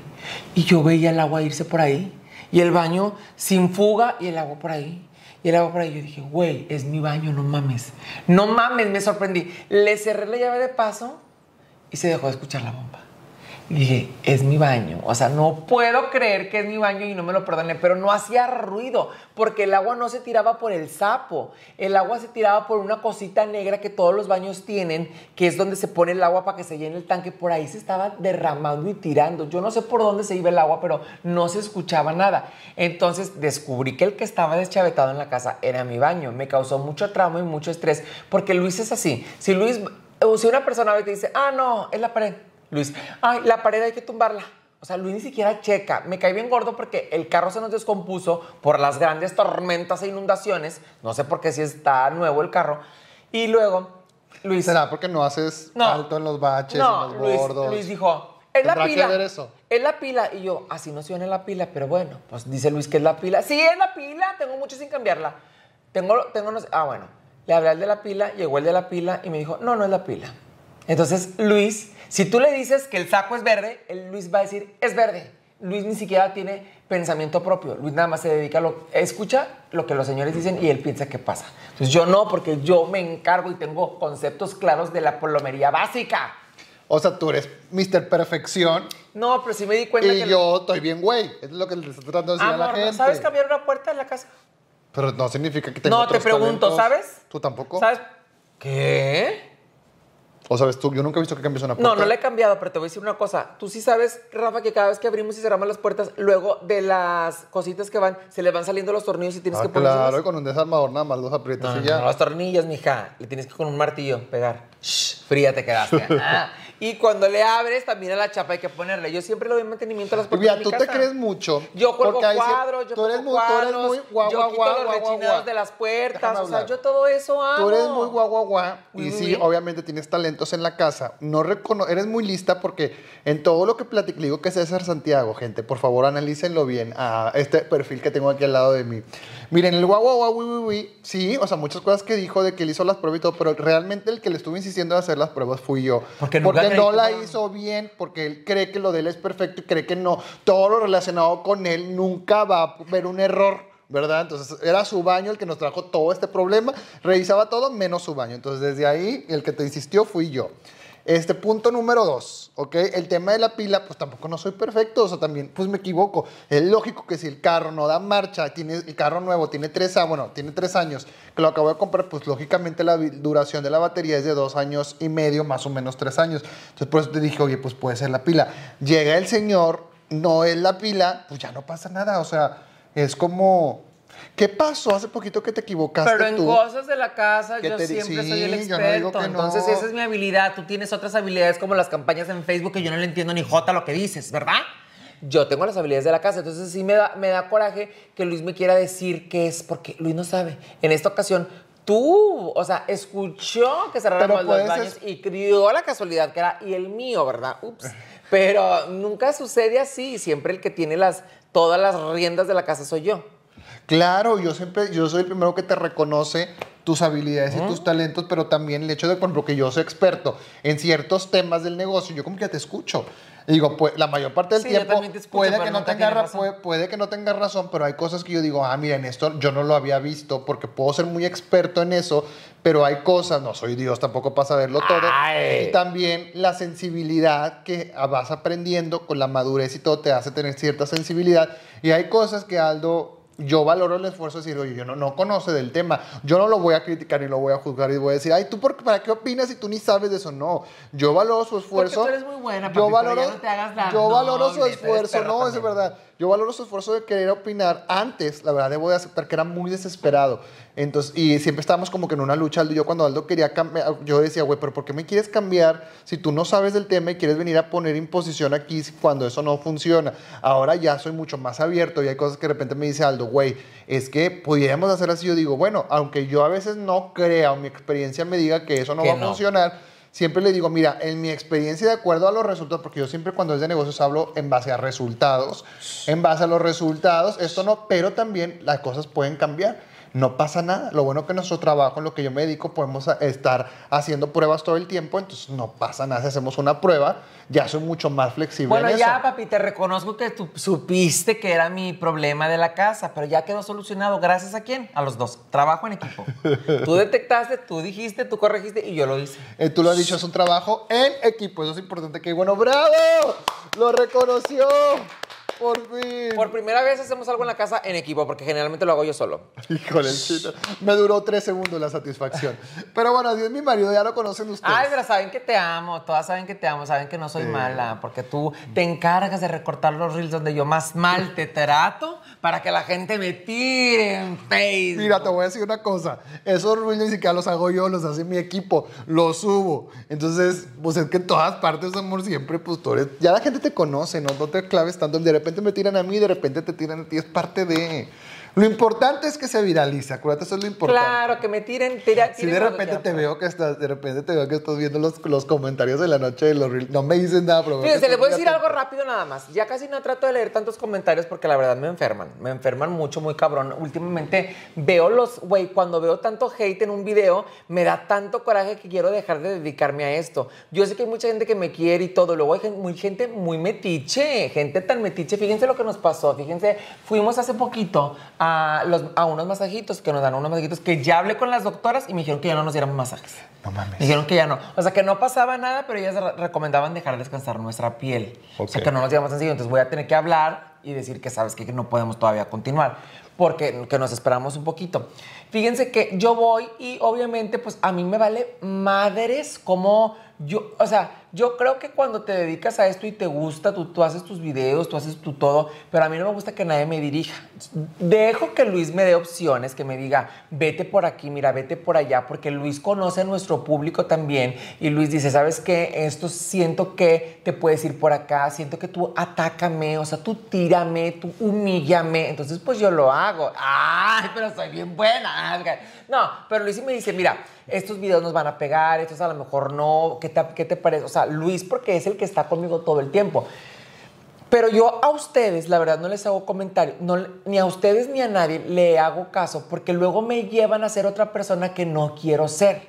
Y yo veía el agua irse por ahí, y el baño sin fuga, y el agua por ahí. Y el agua por ahí, yo dije, güey, es mi baño, no mames. No mames, me sorprendí. Le cerré la llave de paso y se dejó de escuchar la bomba. Y dije, es mi baño. O sea, no puedo creer que es mi baño y no me lo perdoné, pero no hacía ruido, porque el agua no se tiraba por el sapo. El agua se tiraba por una cosita negra que todos los baños tienen, que es donde se pone el agua para que se llene el tanque. Por ahí se estaba derramando y tirando. Yo no sé por dónde se iba el agua, pero no se escuchaba nada. Entonces descubrí que el que estaba deschavetado en la casa era mi baño. Me causó mucho trauma y mucho estrés, porque Luis es así. Si Luis, o si una persona ve y te dice, ah, no, es la pared Luis, ay, la pared hay que tumbarla. O sea, Luis ni siquiera checa. Me cae bien gordo porque el carro se nos descompuso por las grandes tormentas e inundaciones. No sé por qué si está nuevo el carro. Y luego, Luis. ¿Será porque no haces No. alto en los baches, No, en los Luis, bordos? Luis dijo, es la ¿Tendrá que pila. ver eso? Es la pila. Y yo, así no suena la pila, pero bueno, pues dice Luis que es la pila. Sí, es la pila, tengo mucho sin cambiarla. Tengo, tengo, no sé- ah, bueno. Le hablé al de la pila, llegó el de la pila y me dijo, no, no es la pila. Entonces, Luis, si tú le dices que el saco es verde, el Luis va a decir, es verde. Luis ni siquiera tiene pensamiento propio. Luis nada más se dedica a lo, escucha lo que los señores dicen y él piensa que pasa. Entonces yo no, porque yo me encargo y tengo conceptos claros de la plomería básica. O sea, tú eres Mr. Perfección No, pero sí me di cuenta y que... yo estoy bien, güey. Es lo que le estoy tratando de decir a la Amor, ¿no gente. ¿sabes cambiar una puerta en la casa? Pero no significa que tenga No, te pregunto, talentos. ¿sabes? ¿Tú tampoco? ¿Sabes? ¿Qué? O sabes tú, yo nunca he visto que cambies una puerta. No, no le he cambiado, pero te voy a decir una cosa. Tú sí sabes, Rafa, que cada vez que abrimos y cerramos las puertas, luego de las cositas que van, se les van saliendo los tornillos y tienes Ah, que poner. claro, y con un desarmador nada más los aprietas No, y ya. no, los tornillos, mija. Le tienes que con un martillo pegar. Shh, fría te quedaste. (laughs) Ah, Y cuando le abres, también a la chapa hay que ponerle. Yo siempre le doy mantenimiento a las puertas mira, de mi tú te crees mucho. Yo cuelgo cuadros, yo tú eres muy, tú eres cuadros, muy guau, yo guau, quito guau, los rechinados de las puertas, Déjame o sea, hablar. yo todo eso hago. Tú eres muy guau, guau, guau. Y sí, obviamente tienes talentos en la casa. No recono eres muy lista porque en todo lo que platico, le digo que es César Santiago, gente. Por favor, analícenlo bien a este perfil que tengo aquí al lado de mí. Miren, el guau, guau, guau, ui, sí, o sea, muchas cosas que dijo de que él hizo las pruebas y todo, pero realmente el que le estuvo insistiendo en hacer las pruebas fui yo. Porque creí no que la fuera- hizo bien, porque él cree que lo de él es perfecto y cree que no. Todo lo relacionado con él nunca va a ver un error. ¿Verdad? Entonces era su baño el que nos trajo todo este problema. Revisaba todo menos su baño. Entonces desde ahí el que te insistió fui yo. Este punto número dos, ¿ok? El tema de la pila, pues tampoco no soy perfecto, o sea, también, pues me equivoco. Es lógico que si el carro no da marcha, tiene el carro nuevo, tiene tres, a- bueno, tiene tres años, que lo acabo de comprar, pues lógicamente la duración de la batería es de dos años y medio, más o menos tres años. Entonces por eso te dije, oye, pues puede ser la pila. Llega el señor, no es la pila, pues ya no pasa nada, o sea, es como... ¿Qué pasó hace poquito que te equivocaste Pero en tú? cosas de la casa yo te siempre sí, soy el no experto. no. Entonces esa es mi habilidad. Tú tienes otras habilidades como las campañas en Facebook que yo no le entiendo ni jota lo que dices, ¿verdad? Yo tengo las habilidades de la casa, entonces sí me da, me da coraje que Luis me quiera decir qué es, porque Luis no sabe. En esta ocasión, tú, o sea, escuchó que cerráramos los baños es- y dio la casualidad que era y el mío, ¿verdad? Ups. Pero nunca sucede así. Siempre el que tiene las, todas las riendas de la casa soy yo. Claro, yo siempre, yo soy el primero que te reconoce tus habilidades y tus talentos, pero también el hecho de, por ejemplo, que yo soy experto en ciertos temas del negocio, yo como que te escucho. Y digo, pues la mayor parte del Sí, tiempo también te escucho, puede, que no tenga puede, puede que no tenga razón, pero hay cosas que yo digo, ah, mira, en esto yo no lo había visto porque puedo ser muy experto en eso, pero hay cosas, no soy Dios tampoco para saberlo todo. Ay. Y también la sensibilidad que vas aprendiendo con la madurez y todo te hace tener cierta sensibilidad. Y hay cosas que Aldo, yo valoro el esfuerzo de decir, oye, yo no, no conoce del tema, yo no lo voy a criticar ni lo voy a juzgar y voy a decir, ay, ¿tú por, para qué opinas si tú ni sabes de eso? No, yo valoro su esfuerzo. tú eres muy buena, papi, yo pero valoro, ya no te hagas la yo valoro su esfuerzo, no, es verdad. Yo valoro su esfuerzo de querer opinar. Antes, la verdad, debo de aceptar que era muy desesperado. Entonces, y siempre estábamos como que en una lucha, yo, cuando Aldo quería cambiar, yo decía, güey, pero ¿por qué me quieres cambiar si tú no sabes del tema y quieres venir a poner imposición aquí cuando eso no funciona? Ahora ya soy mucho más abierto y hay cosas que de repente me dice Aldo, güey, es que pudiéramos hacer así. Yo digo, bueno, aunque yo a veces no crea o mi experiencia me diga que eso no Que va a funcionar, siempre le digo, mira, en mi experiencia de acuerdo a los resultados, porque yo siempre cuando es de negocios hablo en base a resultados, en base a los resultados, esto no, pero también las cosas pueden cambiar. No pasa nada. Lo bueno que nuestro trabajo, en lo que yo me dedico, podemos estar haciendo pruebas todo el tiempo, entonces no pasa nada. Si hacemos una prueba, ya soy mucho más flexible Bueno, en ya, eso. papi, te reconozco que tú supiste que era mi problema de la casa, pero ya quedó solucionado. ¿Gracias a quién? A los dos. Trabajo en equipo. (laughs) tú detectaste, tú dijiste, tú corregiste y yo lo hice. Eh, tú lo has dicho, es un trabajo en equipo. Eso es importante. Que bueno, bravo. Lo reconoció. Por fin. Por primera vez hacemos algo en la casa en equipo, porque generalmente lo hago yo solo. Híjole, el chino. Me duró tres segundos la satisfacción. Pero bueno, es mi marido, ya lo conocen ustedes. Ay, pero saben que te amo, todas saben que te amo, saben que no soy mala, porque tú te encargas de recortar los reels donde yo más mal te trato para que la gente me tire en Facebook. Mira, te voy a decir una cosa. Esos ruidos ni siquiera los hago yo, los hace mi equipo. Los subo. Entonces, pues es que en todas partes, amor, siempre, pues tú eres... Ya la gente te conoce, ¿no? No te claves tanto. De repente me tiran a mí, de repente te tiran a ti. Es parte de... Lo importante es que se viralice. Acuérdate, eso es lo importante. Claro, que me tiren, tira, Si de repente te veo que estás, de repente te veo que estás viendo los, los comentarios de la noche de los reels. No me dices nada, pero Fíjense, les voy a decir algo rápido nada más. Ya casi no trato de leer tantos comentarios porque la verdad me enferman. Me enferman mucho, muy cabrón. Últimamente veo los, güey, cuando veo tanto hate en un video, me da tanto coraje que quiero dejar de dedicarme a esto. Yo sé que hay mucha gente que me quiere y todo. Luego hay muy, gente muy metiche, gente tan metiche. Fíjense lo que nos pasó. Fíjense, fuimos hace poquito a, los, a unos masajitos que nos dan unos masajitos que ya hablé con las doctoras y me dijeron que ya no nos dieran masajes. No mames. Dijeron que ya no. O sea, que no pasaba nada, pero ellas re- recomendaban dejar descansar nuestra piel. O sea, que no nos llevamos sencillo. Entonces voy a tener que hablar y decir que sabes que no podemos todavía continuar. Porque que nos esperamos un poquito. Fíjense que yo voy y obviamente pues a mí me vale madres como yo, o sea, yo creo que cuando te dedicas a esto y te gusta, tú, haces tus videos, tú haces tu todo, pero a mí no me gusta que nadie me dirija. Dejo que Luis me dé opciones, que me diga, vete por aquí, mira, vete por allá, porque Luis conoce a nuestro público también y Luis dice, ¿sabes qué? Esto siento que te puedes ir por acá, siento que tú atácame, o sea, tú tírame, tú humíllame, entonces pues yo lo hago. Ay, pero soy bien buena. (laughs) No, pero Luis me dice, mira, estos videos nos van a pegar, estos a lo mejor no, ¿qué te, qué te parece? O sea, Luis porque es el que está conmigo todo el tiempo. Pero yo a ustedes, la verdad, no les hago comentario, ni a ustedes ni a nadie le hago caso, porque luego me llevan a ser otra persona que no quiero ser.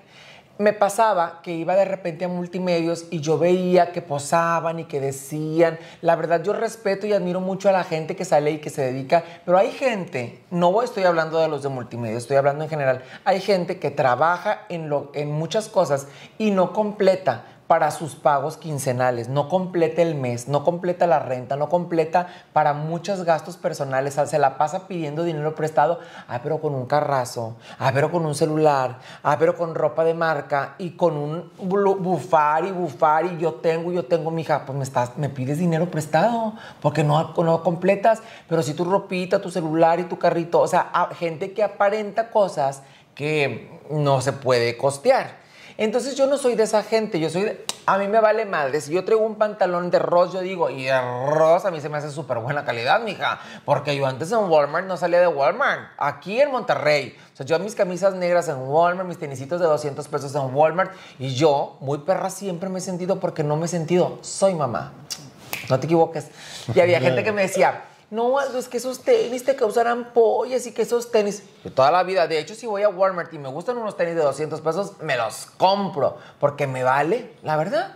Me pasaba que iba de repente a multimedios y yo veía que posaban y que decían, la verdad yo respeto y admiro mucho a la gente que sale y que se dedica, pero hay gente, no estoy hablando de los de multimedia, estoy hablando en general, hay gente que trabaja en, lo, en muchas cosas y no completa para sus pagos quincenales, no completa el mes, no completa la renta, no completa para muchos gastos personales, se la pasa pidiendo dinero prestado, ah, pero con un carrazo, ah, pero con un celular, ah, pero con ropa de marca y con un bufar y bufar y yo tengo, yo tengo, mija, pues me, estás, me pides dinero prestado porque no, no completas, pero si tu ropita, tu celular y tu carrito, o sea, gente que aparenta cosas que no se puede costear. Entonces yo no soy de esa gente, yo soy de... A mí me vale madre. Si yo traigo un pantalón de Ross, yo digo, y de Ross a mí se me hace súper buena calidad, mija. Porque yo antes en Walmart no salía de Walmart. Aquí en Monterrey. O sea, yo mis camisas negras en Walmart, mis tenisitos de 200 pesos en Walmart. Y yo, muy perra, siempre me he sentido porque no me he sentido. Soy mamá. No te equivoques. Y había gente que me decía, no, es que esos tenis te causan ampollas y que esos tenis. Yo toda la vida, de hecho, si voy a Walmart y me gustan unos tenis de 200 pesos, me los compro porque me vale, la verdad.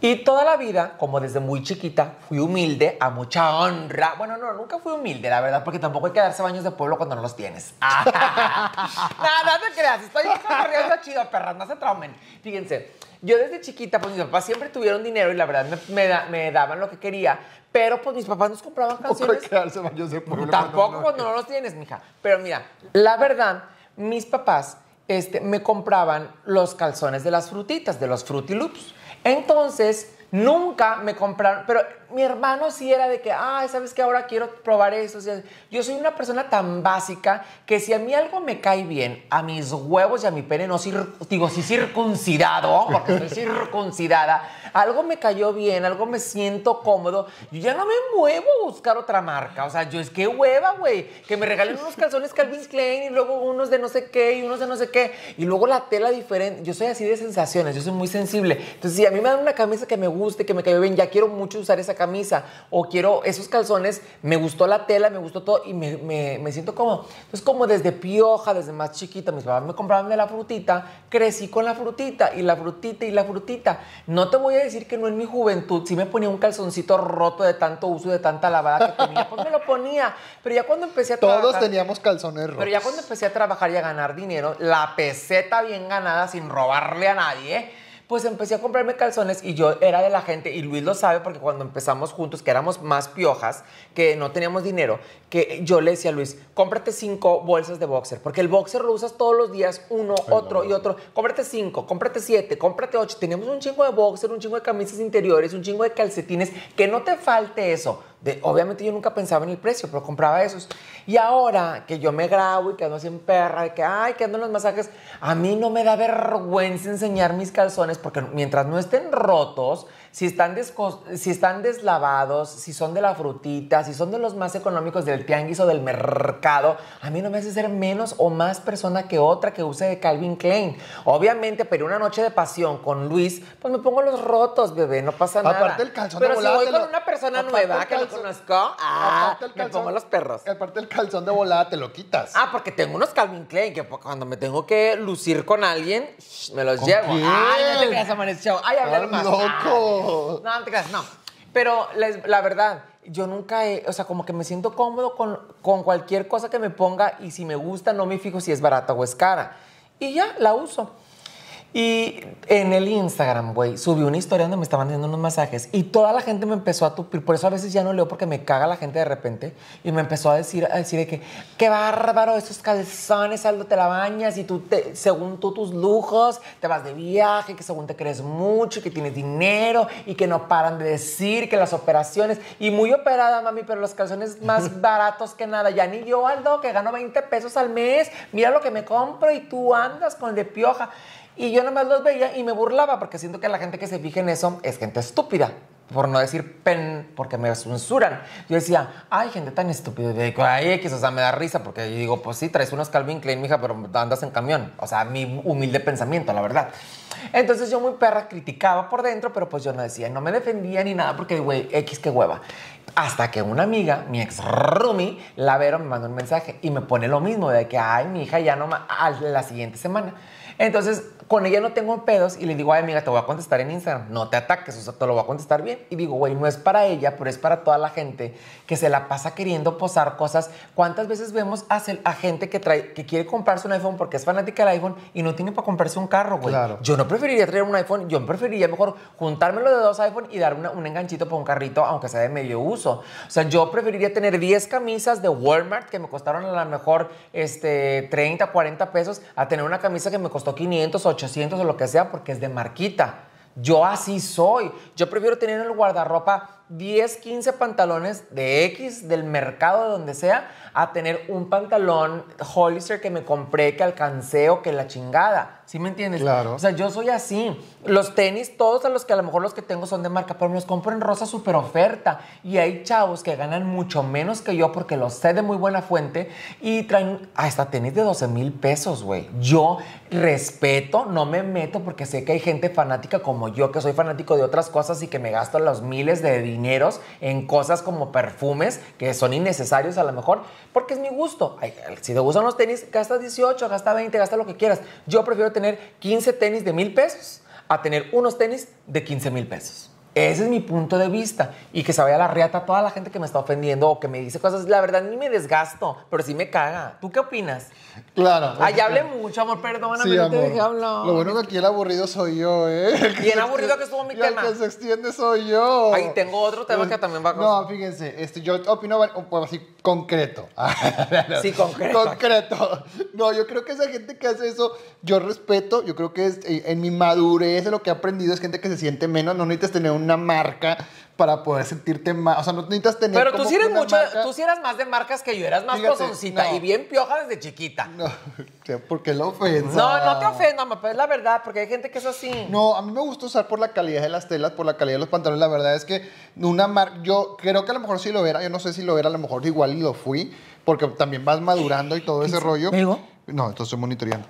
Y toda la vida, como desde muy chiquita, fui humilde, a mucha honra. Bueno, no, nunca fui humilde, la verdad, porque tampoco hay que darse baños de pueblo cuando no los tienes. (laughs) no, no te creas, estoy corriendo chido, perras, no se traumen. Fíjense, yo desde chiquita, pues mis papás siempre tuvieron dinero y la verdad me, me da- me daban lo que quería, pero pues mis papás nos compraban Tampoco hay canciones. que darse baños de pueblo. Tampoco cuando cuando no los tienes, mija. Pero mira, la verdad, mis papás este, me compraban los calzones de las frutitas, de los Fruity Loops. Entonces, nunca me compraron, pero mi hermano sí era de que, ay, ¿sabes qué? Ahora quiero probar eso. Yo soy una persona tan básica que si a mí algo me cae bien, a mis huevos y a mi pene, no digo, sí circuncidado, (laughs) porque estoy circuncidada, algo me cayó bien, algo me siento cómodo, yo ya no me muevo a buscar otra marca. O sea, yo es que hueva, güey, que me regalen unos calzones Calvin Klein y luego unos de no sé qué y unos de no sé qué, y luego la tela diferente. Yo soy así de sensaciones, yo soy muy sensible. Entonces, si a mí me dan una camisa que me y que me cayó bien, ya quiero mucho usar esa camisa o quiero esos calzones, me gustó la tela, me gustó todo y me, me- me siento cómodo. Entonces, como desde pioja, desde más chiquita, mis papás me compraban de la frutita, crecí con la frutita y la frutita y la frutita. No te voy a decir que no en mi juventud, sí me ponía un calzoncito roto de tanto uso, de tanta lavada que tenía, pues me lo ponía. Pero ya cuando empecé a trabajar... Todos teníamos calzones rotos. Pero ya cuando empecé a trabajar y a ganar dinero, la peseta bien ganada sin robarle a nadie, pues empecé a comprarme calzones y yo era de la gente, y Luis lo sabe porque cuando empezamos juntos, que éramos más piojas, que no teníamos dinero, que yo le decía a Luis, cómprate cinco bolsas de boxer, porque el boxer lo usas todos los días, uno, otro y otro. Cómprate cinco, cómprate siete, cómprate ocho. Teníamos un chingo de boxer, un chingo de camisas interiores, un chingo de calcetines, que no te falte eso. Obviamente yo nunca pensaba en el precio, pero compraba esos. Y ahora que yo me grabo y que ando en perra, y que, ay, que ando en los masajes, a mí no me da vergüenza enseñar mis calzones porque mientras no estén rotos, si están, si están deslavados, si son de la frutita, si son de los más económicos del tianguis o del mercado, a mí no me hace ser menos o más persona que otra que use de Calvin Klein. Obviamente, pero una noche de pasión con Luis, pues me pongo los rotos, bebé, no pasa nada. Aparte el calzón de Pero si volada voy te con lo- una persona nueva que no calzón- conozco, ah, Aparte el me pongo los perros. Aparte el calzón de volada te lo quitas. Ah, porque tengo unos Calvin Klein que cuando me tengo que lucir con alguien, me los ¿Con llevo. quién? Ay, no te creas. Ay, hablar más. loco. (laughs) No, no te creas, no. Pero la verdad, yo nunca he, o sea, como que me siento cómodo con, con cualquier cosa que me ponga y si me gusta no me fijo si es barata o es cara. Y ya, la uso. Y en el Instagram, güey, subí una historia donde me estaban haciendo unos masajes y toda la gente me empezó a tupir. Por eso a veces ya no leo porque me caga la gente de repente. Y me empezó a decir, a decir de que, qué bárbaro, esos calzones, Aldo, te la bañas y tú, te- según tú, tus lujos, te vas de viaje, que según te crees mucho, que tienes dinero y que no paran de decir que las operaciones. Y muy operada, mami, pero los calzones (laughs) más baratos que nada. Ya ni yo, Aldo, que gano 20 pesos al mes. Mira lo que me compro y tú andas con el de pioja. Y yo nomás los veía y me burlaba porque siento que la gente que se fija en eso es gente estúpida. Por no decir pen, porque me censuran. Yo decía, ay, gente tan estúpida. Y digo, ay, X, o sea, me da risa porque yo digo, pues sí, traes unos Calvin Klein, mija, pero andas en camión. O sea, mi humilde pensamiento, la verdad. Entonces yo muy perra criticaba por dentro, pero pues yo no decía, no me defendía ni nada porque, güey, X, qué hueva. Hasta que una amiga, mi ex Rumi, la Vero, me mandó un mensaje y me pone lo mismo, de que, ay, mi hija ya no, a la siguiente semana. Entonces, con ella no tengo pedos y le digo, ay, amiga, te voy a contestar en Instagram. No te ataques, o sea, te lo voy a contestar bien. Y digo, güey, no es para ella, pero es para toda la gente que se la pasa queriendo posar cosas. ¿Cuántas veces vemos a, a gente que, trae, que quiere comprarse un iPhone porque es fanática del iPhone y no tiene para comprarse un carro, güey? Claro. Yo no preferiría traer un iPhone, yo preferiría mejor juntármelo de dos iPhone y dar una- un enganchito para un carrito, aunque sea de medio uso. O sea, yo preferiría tener 10 camisas de Walmart que me costaron a lo mejor este, 30, 40 pesos, a tener una camisa que me costó 500, 800 o lo que sea, porque es de marquita. Yo así soy. Yo prefiero tener en el guardarropa 10, 15 pantalones de X del mercado, de donde sea, a tener un pantalón Hollister que me compré, que alcancé o que la chingada. ¿Sí me entiendes? Claro. O sea, yo soy así. Los tenis, todos a los que a lo mejor los que tengo son de marca, pero me los compro en rosa super oferta. Y hay chavos que ganan mucho menos que yo porque los sé de muy buena fuente y traen hasta tenis de 12 mil pesos, güey. Yo respeto, no me meto porque sé que hay gente fanática como yo, que soy fanático de otras cosas y que me gasto los miles de dineros en cosas como perfumes que son innecesarios a lo mejor, porque es mi gusto. Ay, si te gustan los tenis, gasta 18, gasta 20, gasta lo que quieras. Yo prefiero tener 15 tenis de mil pesos a tener unos tenis de 15 mil pesos. Ese es mi punto de vista. Y que se vaya a la riata toda la gente que me está ofendiendo o que me dice cosas. La verdad, ni me desgasto, pero sí me caga. ¿Tú qué opinas? Claro. Ay, ya hablé mucho, amor, perdóname, Sí, no te dejé hablar. Lo bueno que aquí el aburrido soy yo, ¿eh? El (laughs) Bien se aburrido que estuvo mi y el tema. que se extiende soy yo. Ahí tengo otro tema que también va a No, fíjense, este, yo opino pues, así concreto. (laughs) Sí, concreto. Concreto. No, yo creo que esa gente que hace eso, yo respeto, yo creo que es, eh, en mi madurez lo que he aprendido es gente que se siente menos, no necesitas tener una marca para poder sentirte más, o sea, no necesitas tener Pero tú sí eres mucho, marca- tú sí eras más de marcas que yo, eras más Fíjate, pozoncita no. y bien pioja desde chiquita. No, (laughs) ¿por qué la ofensa? No, no te ofendas, mamá, pero es la verdad, porque hay gente que es así. No, a mí me gusta usar por la calidad de las telas, por la calidad de los pantalones. La verdad es que una marca, yo creo que a lo mejor sí lo era, yo no sé si lo era, a lo mejor igual y lo fui, porque también vas madurando y todo ese rollo. ¿Me digo? No, esto estoy monitoreando.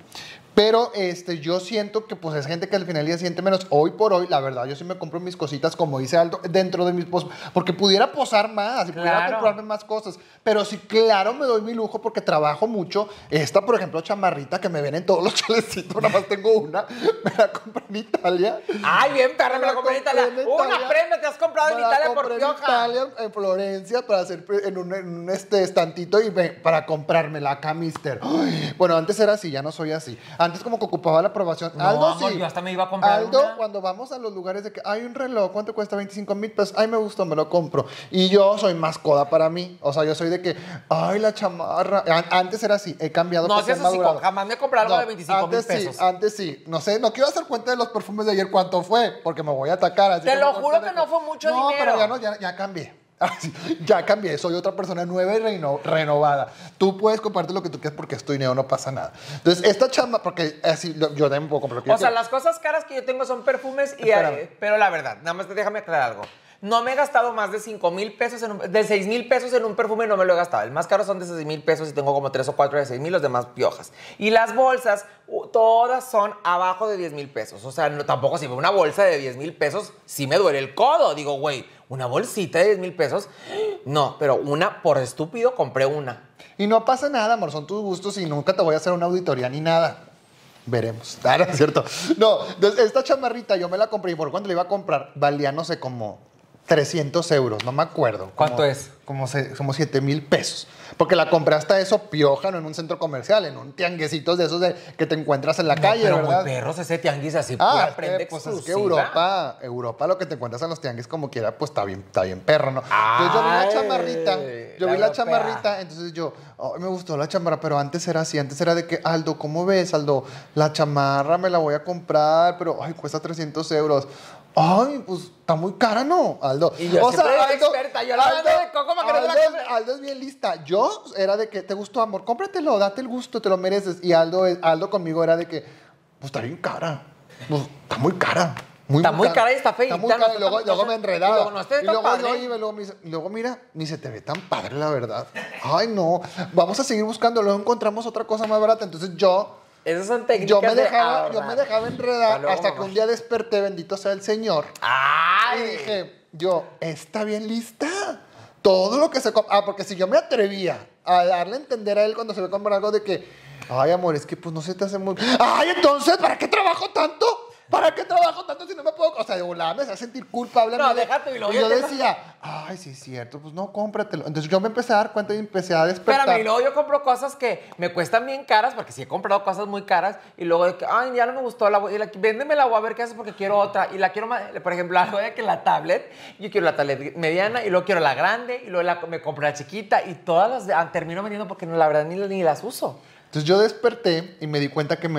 Pero este, yo siento que pues es gente que al final ya siente menos. Hoy por hoy, la verdad, yo sí me compro mis cositas, como dice Aldo, dentro de mis pos porque pudiera posar más, y pudiera Claro. comprarme más cosas. Pero sí, claro, me doy mi lujo porque trabajo mucho. Esta, por ejemplo, chamarrita que me ven en todos los (laughs) chalecitos, nada más tengo una, me la compré en Italia. Ay, bien, perra, me la la compré en Italia. Una prenda te has comprado en Me la Italia por compré en pioja. Italia, en Florencia, para hacer en un, en un, este estantito y me- para comprármela acá, mister. Ay, bueno, antes era así, ya no soy así. Antes como que ocupaba la aprobación. No, Aldo amor, sí. yo hasta me iba a comprar Aldo, una. cuando vamos a los lugares de que hay un reloj, ¿cuánto cuesta? 25 mil pesos. Ay, me gustó, me lo compro. Y yo soy más coda para mí. O sea, yo soy de que, ay, la chamarra. An- Antes era así, he cambiado No seas así, madurado. jamás me he comprado algo No, de 25 mil antes pesos. Sí, antes sí. No sé, no quiero hacer cuenta de los perfumes de ayer cuánto fue, porque me voy a atacar. así Te lo juro que no fue mucho no, dinero. pero ya no, ya, ya cambié. (laughs) Ya cambié, soy otra persona nueva y reno- renovada. Tú puedes comprarte lo que tú quieras porque estoy neo, no pasa nada. Entonces, esta chamba, porque así yo también puedo comprar lo que O yo sea, las cosas caras que yo tengo son perfumes y... Espérame. pero la verdad, nada más déjame aclarar algo. No me he gastado más de 5 mil pesos, en un- de 6 mil pesos en un perfume no me lo he gastado. El más caro son de 6 mil pesos y tengo como 3 o 4 de 6 mil, los demás piojas. Y las bolsas, todas son abajo de 10 mil pesos. O sea, no, tampoco si una bolsa de 10 mil pesos, sí me duele el codo. Digo, güey, una bolsita de 10 mil pesos. No, pero una, por estúpido, compré una. Y no pasa nada, amor, son tus gustos y nunca te voy a hacer una auditoría ni nada. Veremos. (laughs) Ah, no, es cierto. No, esta chamarrita yo me la compré y por cuánto la iba a comprar, valía no sé como 300 euros, no me acuerdo. Como- ¿Cuánto es? Como, se- como 7 mil pesos. Porque la compré hasta eso pioja, no en un centro comercial, en un tianguecito de esos de, que te encuentras en la No, calle, pero ¿verdad? muy perros ese tianguis así, Ah, prenda pues es que. Europa, Europa lo que te encuentras en los tianguis como quiera, pues está bien, está bien perro, ¿no? Entonces yo vi la chamarrita, yo la vi la europea. chamarrita, entonces yo, "Ay, me gustó la chamarra, pero antes era así, antes era de que, Aldo, ¿cómo ves, Aldo? La chamarra me la voy a comprar, pero, ay, cuesta 300 euros. Ay, pues está muy cara, ¿no, Aldo? Y yo siempre era experta, yo la vendo de coco para que no te la Aldo, compre. Aldo es bien lista. Yo era de que te gustó, amor, cómpratelo, date el gusto, te lo mereces. Y Aldo, Aldo conmigo era de que, pues está bien cara. Pues, está muy cara. Muy, Está muy cara y está feíta, Está muy cara. y luego, me enredaba. y luego no esté y luego yo padre. iba y luego, me dice- y luego, mira, ni se te ve tan padre, la verdad. Ay, no. Vamos a seguir buscando. Luego encontramos otra cosa más barata. Entonces yo Esas son técnicas yo me de dejaba, yo me dejaba enredar hasta que un día desperté, bendito sea el Señor. Y ¡Ay! dije, yo, está bien lista. Todo lo que se... Ah, porque si yo me atrevía a darle a entender a él cuando se ve comprar algo de que, ay, amor, es que pues no se te hace muy... Ay, entonces, ¿para qué trabajo tanto? ¿Para qué trabajo tanto si no me puedo...? O sea, de volada me hacía sentir culpable. No, déjate, y luego yo ya te- decía, ay, sí es cierto, pues no, cómpratelo. Entonces yo me empecé a dar cuenta y empecé a despertar. Espérame, y luego yo compro cosas que me cuestan bien caras, porque sí he comprado cosas muy caras, y luego de que, ay, ya no me gustó, la y la, véndeme la voy a ver qué haces porque quiero otra, y la quiero más, por ejemplo, (laughs) algo de que la tablet, yo quiero la tablet mediana, y luego quiero la grande, y luego la- me compro la chiquita, y todas las termino vendiendo porque no, la verdad ni, ni las uso. Entonces yo desperté y me di cuenta que,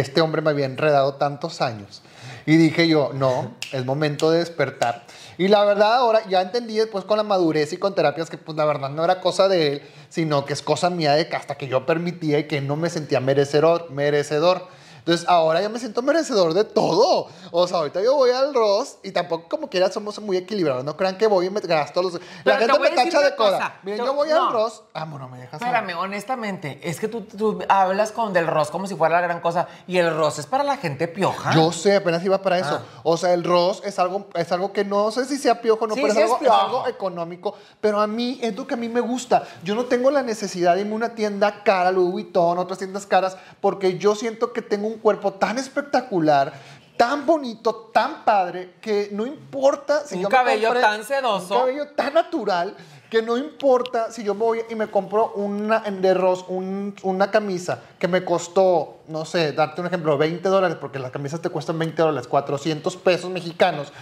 este hombre me había enredado tantos años. Y dije yo, no, es momento de despertar. Y la verdad ahora ya entendí después con la madurez y con terapias que pues la verdad no era cosa de él, sino que es cosa mía de que hasta que yo permitía y que no me sentía merecedor, merecedor. Entonces ahora ya me siento merecedor de todo. O sea, ahorita yo voy al Ross y tampoco como quiera somos muy equilibrados. No crean que voy y me gasto los... Pero la te gente me tacha de cosa. Miren, yo voy no. al Ross... Ah, bueno, me dejas hablar. Espérame, honestamente, es que tú, tú hablas con del Ross como si fuera la gran cosa, y el Ross es para la gente pioja. Yo sé, apenas iba para eso. Ah. O sea, el Ross es algo, es algo que no sé si sea piojo o no, Sí, pero sí es, algo, es algo económico. Pero a mí es lo que a mí me gusta. Yo no tengo la necesidad de irme a una tienda cara, Louis Vuitton, otras tiendas caras, porque yo siento que tengo un cuerpo tan espectacular, tan bonito, tan padre, que no importa si Un yo cabello tan sedoso. Un cabello tan natural que no importa si yo voy y me compro una en de Ross, un- una camisa que me costó, no sé, darte un ejemplo, 20 dólares, porque las camisas te cuestan 20 dólares, 400 pesos mexicanos.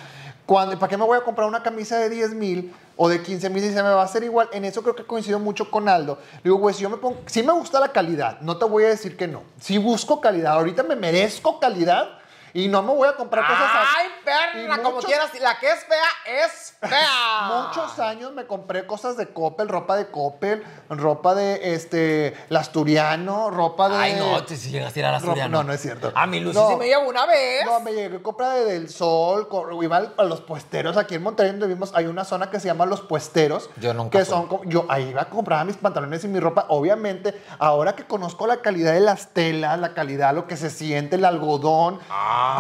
Cuando, ¿Para qué me voy a comprar una camisa de 10 mil o de 15 mil y se me va a hacer igual? En eso creo que coincido mucho con Aldo. Le digo, güey, si yo me pongo, sí me gusta la calidad, no te voy a decir que no. Sí busco calidad, ahorita me merezco calidad Y no me voy a comprar cosas Ay, y perra, como quieras. La que es fea, es fea. (laughs) Muchos años me compré cosas de Coppel, ropa de Coppel, ropa de este, el asturiano, ropa de. Ay, no, si llegas a ir a la Ropa- Asturiano. no, no es cierto. A mi Lucy No. sí me llevó una vez. No, me llegué a comprar de Del Sol, iba a los puesteros. Aquí en Monterrey donde vivimos hay una zona que se llama Los Puesteros. Yo nunca Que fui. son, como- yo ahí iba a comprar mis pantalones y mi ropa. Obviamente, ahora que conozco la calidad de las telas, la calidad, lo que se siente, el algodón,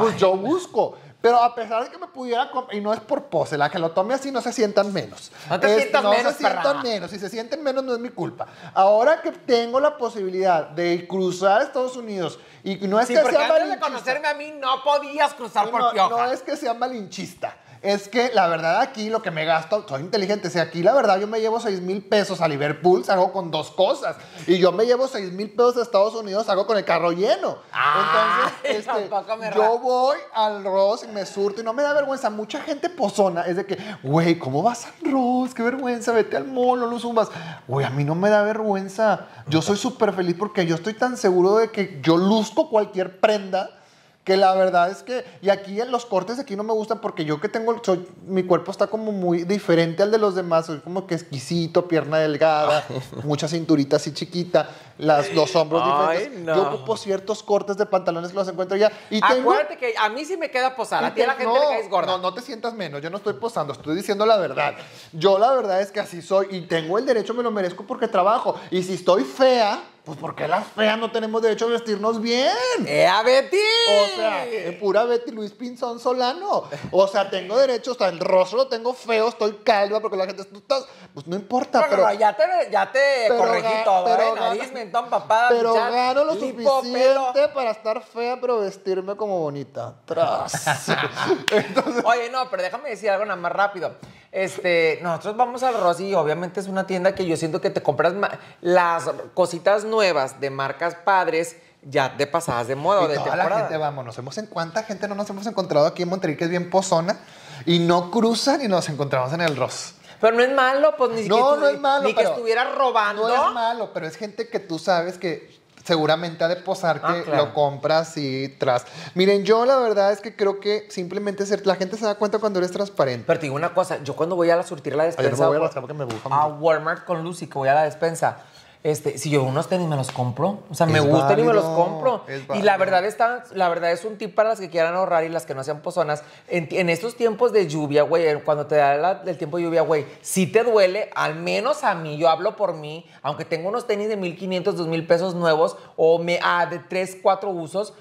pues yo busco. Pero a pesar de que me pudiera y no es por pose, la que lo tome así no se sientan menos. No te sientas no menos, se sientan perra. menos. Si se sienten menos no es mi culpa. Ahora que tengo la posibilidad de cruzar Estados Unidos y no es Sí, que sea antes de conocerme a mí no podías cruzar por No, pioja. no es que sea malinchista. Es que la verdad aquí lo que me gasto, soy inteligente. Si aquí la verdad yo me llevo 6 mil pesos a Liverpool, salgo con dos cosas. Y yo me llevo 6 mil pesos a Estados Unidos, salgo con el carro lleno. Ay, Entonces, este, me yo voy al Ross y me surto y no me da vergüenza. Mucha gente pozona es de que, güey, ¿cómo vas al Ross? Qué vergüenza, vete al mall, no lo sumas. Güey, a mí no me da vergüenza. Yo soy súper feliz porque yo estoy tan seguro de que yo luzco cualquier prenda que la verdad es que, y aquí en los cortes aquí no me gustan porque yo que tengo, soy, mi cuerpo está como muy diferente al de los demás, soy como que exquisito, pierna delgada, (laughs) mucha cinturita así chiquita, las, los hombros Ay, diferentes. no. Yo ocupo ciertos cortes de pantalones que los encuentro ya. Y tengo, Acuérdate que a mí sí me queda posar. A ti a la te- gente no, le caes gorda. No, no te sientas menos, yo no estoy posando, estoy diciendo la verdad. Yo la verdad es que así soy y tengo el derecho, me lo merezco porque trabajo. Y si estoy fea, pues porque las feas no tenemos derecho a vestirnos bien. ¡Ea, Betty! O sea, eh, pura Betty Luis Pinzón Solano. O sea, tengo derecho, o sea, el rostro lo tengo feo, estoy calva porque la gente, tú estás, pues no importa, Pero, pero, ya te, ya te pero corregí ga- todo, pero ¿eh? ga- Nariz, mentón, papada, pero gano lo lipo, suficiente pelo. para estar fea, pero vestirme como bonita. Tras. (laughs) Entonces, Oye, no, pero déjame decir algo nada más rápido. Este, nosotros vamos al Rosy y obviamente es una tienda que yo siento que te compras las cositas nuevas de marcas padres ya de pasadas de moda o y de toda temporada. la gente, vamos, nos hemos en cuánta gente no nos hemos encontrado aquí en Monterrey que es bien pozona y no cruzan y nos encontramos en el Ross. Pero no es malo, pues ni, No, que, no es malo, ni que estuvieras robando. No es malo, pero es gente que tú sabes que seguramente ha de posar que Ah, claro. lo compras y tras. Miren, yo la verdad es que creo que simplemente ser, la gente se da cuenta cuando eres transparente. Pero te digo una cosa, yo cuando voy a la surtir la Ayer despensa me voy a porque me a Walmart con Lucy, que voy a la despensa, este, si yo unos tenis me los compro, o sea, me Es gustan y me los compro. Y la verdad está, la verdad es un tip para las que quieran ahorrar y las que no sean pozonas. En, en estos tiempos de lluvia, güey, cuando te da la- el tiempo de lluvia, güey, si te duele, al menos a mí, yo hablo por mí, aunque tengo unos tenis de 1500, 2000 pesos nuevos o me, ah, de 3, 4 usos,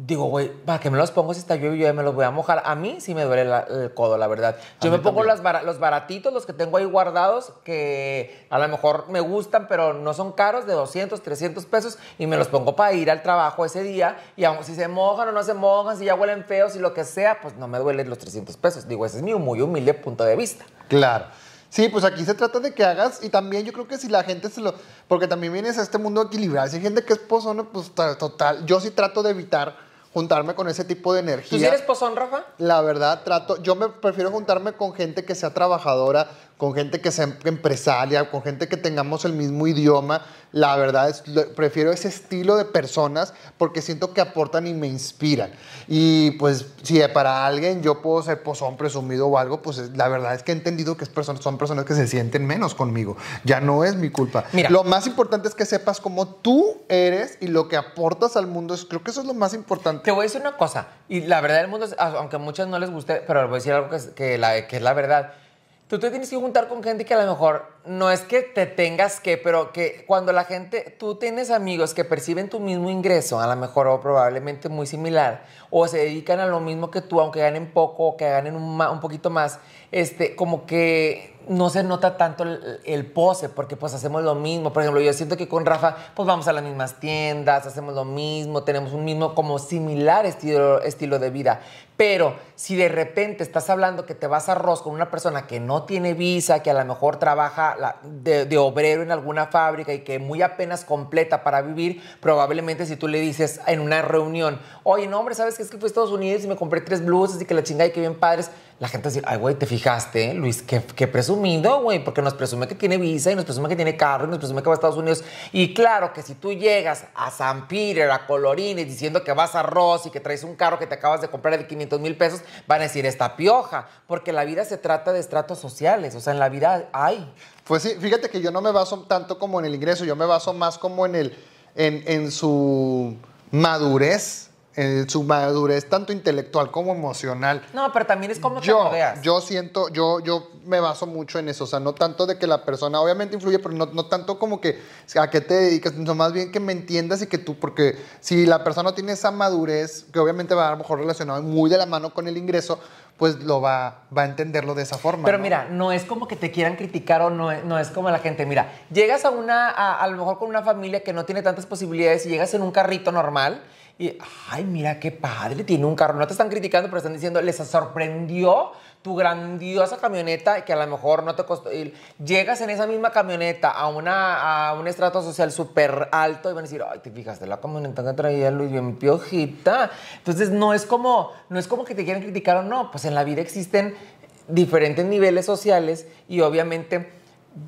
Digo, güey, ¿para qué me los pongo si está lluvia y yo ya me los voy a mojar? A mí sí me duele la- el codo, la verdad. Yo me pongo las los baratitos, los que tengo ahí guardados, que a lo mejor me gustan, pero no son caros, de 200, 300 pesos, y me los pongo para ir al trabajo ese día. Y aun si se mojan o no se mojan, si ya huelen feos y lo que sea, pues no me duelen los 300 pesos. Digo, ese es mi muy humilde punto de vista. Claro. Sí, pues aquí se trata de que hagas, y también yo creo que si la gente se lo. Porque también vienes a este mundo a equilibrar. Si hay gente que es pozona, pues ta- total. Yo sí trato de evitar juntarme con ese tipo de energía. ¿Tú sí eres pozón, Rafa? La verdad, trato, yo me prefiero juntarme con gente que sea trabajadora, con gente que sea empresaria, con gente que tengamos el mismo idioma. La verdad es, prefiero ese estilo de personas porque siento que aportan y me inspiran. Y pues si para alguien yo puedo ser pozón presumido o algo, pues es- la verdad es que he entendido que es personas, son personas que se sienten menos conmigo. Ya no es mi culpa. Mira. Lo más importante es que sepas cómo tú eres y lo que aportas al mundo. Es- Creo que eso es lo más importante. Te voy a decir una cosa, y la verdad del mundo, es- aunque a muchos no les guste, pero les voy a decir algo que es, que la, que es la verdad. Tú te tienes que juntar con gente que a lo mejor no es que te tengas que, pero que cuando la gente, tú tienes amigos que perciben tu mismo ingreso, a lo mejor o probablemente muy similar, o se dedican a lo mismo que tú, aunque ganen poco o que ganen un, poquito más, este, como que no se nota tanto el, el pose, porque pues hacemos lo mismo. Por ejemplo, yo siento que con Rafa, pues vamos a las mismas tiendas, hacemos lo mismo, tenemos un mismo como similar estilo, estilo de vida. Pero si de repente estás hablando que te vas a arroz con una persona que no tiene visa, que a lo mejor trabaja de, obrero en alguna fábrica y que muy apenas completa para vivir, probablemente si tú le dices en una reunión, oye, no, hombre, ¿sabes qué? Es que fui a Estados Unidos y me compré tres blusas y que la chingada y que bien padres. la gente dice, ay, güey, ¿te fijaste, Luis? Qué, qué presumido, güey, porque nos presume que tiene visa y nos presume que tiene carro y nos presume que va a Estados Unidos. Y claro que si tú llegas a San Peter, a Colorines, diciendo que vas a Ross y que traes un carro que te acabas de comprar de 500 mil pesos, van a decir, esta pioja, porque la vida se trata de estratos sociales, o sea, en la vida hay. Pues sí, fíjate que yo no me baso tanto como en el ingreso, yo me baso más como en, el, en, en su madurez en su madurez tanto intelectual como emocional. No, pero también es como yo, te rodeas. Yo siento, yo, yo me baso mucho en eso, o sea, no tanto de que la persona obviamente influye, pero no, no tanto como que a qué te dedicas, sino más bien que me entiendas y que tú, porque si la persona no tiene esa madurez, que obviamente va a lo mejor relacionado muy de la mano con el ingreso, pues lo va, va a entenderlo de esa forma. Pero ¿no? mira, no es como que te quieran criticar o no, es- no es como la gente. Mira, llegas a una, a, a lo mejor con una familia que no tiene tantas posibilidades y llegas en un carrito normal y, ay, mira qué padre, tiene un carro. No te están criticando, pero están diciendo, les sorprendió tu grandiosa camioneta que a lo mejor no te costó. y llegas en esa misma camioneta a, una, a un estrato social súper alto y van a decir, ay, te fijaste la camioneta que traía Luis, bien piojita. Entonces, no es como, no es como que te quieran criticar o no. Pues en la vida existen diferentes niveles sociales y obviamente,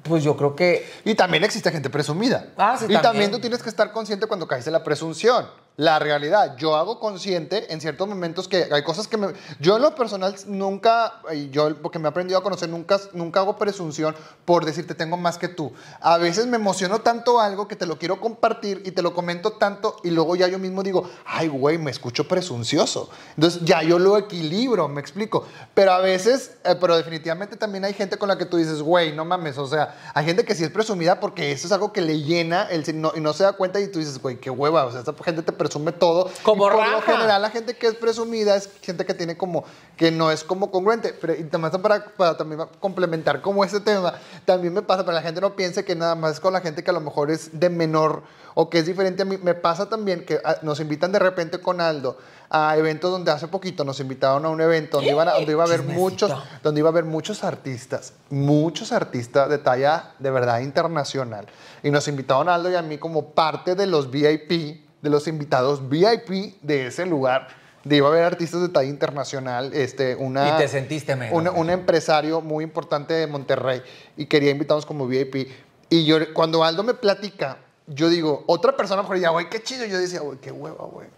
pues yo creo que Y también existe gente presumida. Ah, sí, y también. también. tú tienes que estar consciente cuando caes en la presunción. La realidad, yo hago consciente en ciertos momentos que hay cosas que me... Yo en lo personal nunca, yo porque me he aprendido a conocer, nunca, nunca hago presunción por decirte tengo más que tú. A veces me emociono tanto algo que te lo quiero compartir y te lo comento tanto y luego ya yo mismo digo, ay güey, me escucho presuncioso. Entonces ya yo lo equilibro, me explico. Pero a veces, eh, pero definitivamente también hay gente con la que tú dices, güey, no mames, o sea, hay gente que sí es presumida porque eso es algo que le llena el, no- y no se da cuenta y tú dices, güey, qué hueva, o sea, esta gente te presume todo. Como y por lo general la gente que es presumida es gente que tiene como, que no es como congruente. Pero, y también para, para también complementar como ese tema, también me pasa, para la gente no piense que nada más es con la gente que a lo mejor es de menor o que es diferente a mí. Me pasa también que ah, nos invitan de repente con Aldo a eventos donde hace poquito nos invitaron a un evento donde, iban a- donde iba a haber Chismecito. muchos, donde iba a haber muchos artistas, muchos artistas de talla de verdad internacional. Y nos invitaron a Aldo y a mí como parte de los VIP, de los invitados VIP de ese lugar. De iba a haber artistas de talla internacional, este, una, Y te sentiste menos, una- un empresario muy importante de Monterrey y quería invitarnos como VIP. Y yo, cuando Aldo me platica, yo digo, otra persona a lo mejor diría, güey, qué chido. Yo decía, güey, qué hueva, güey.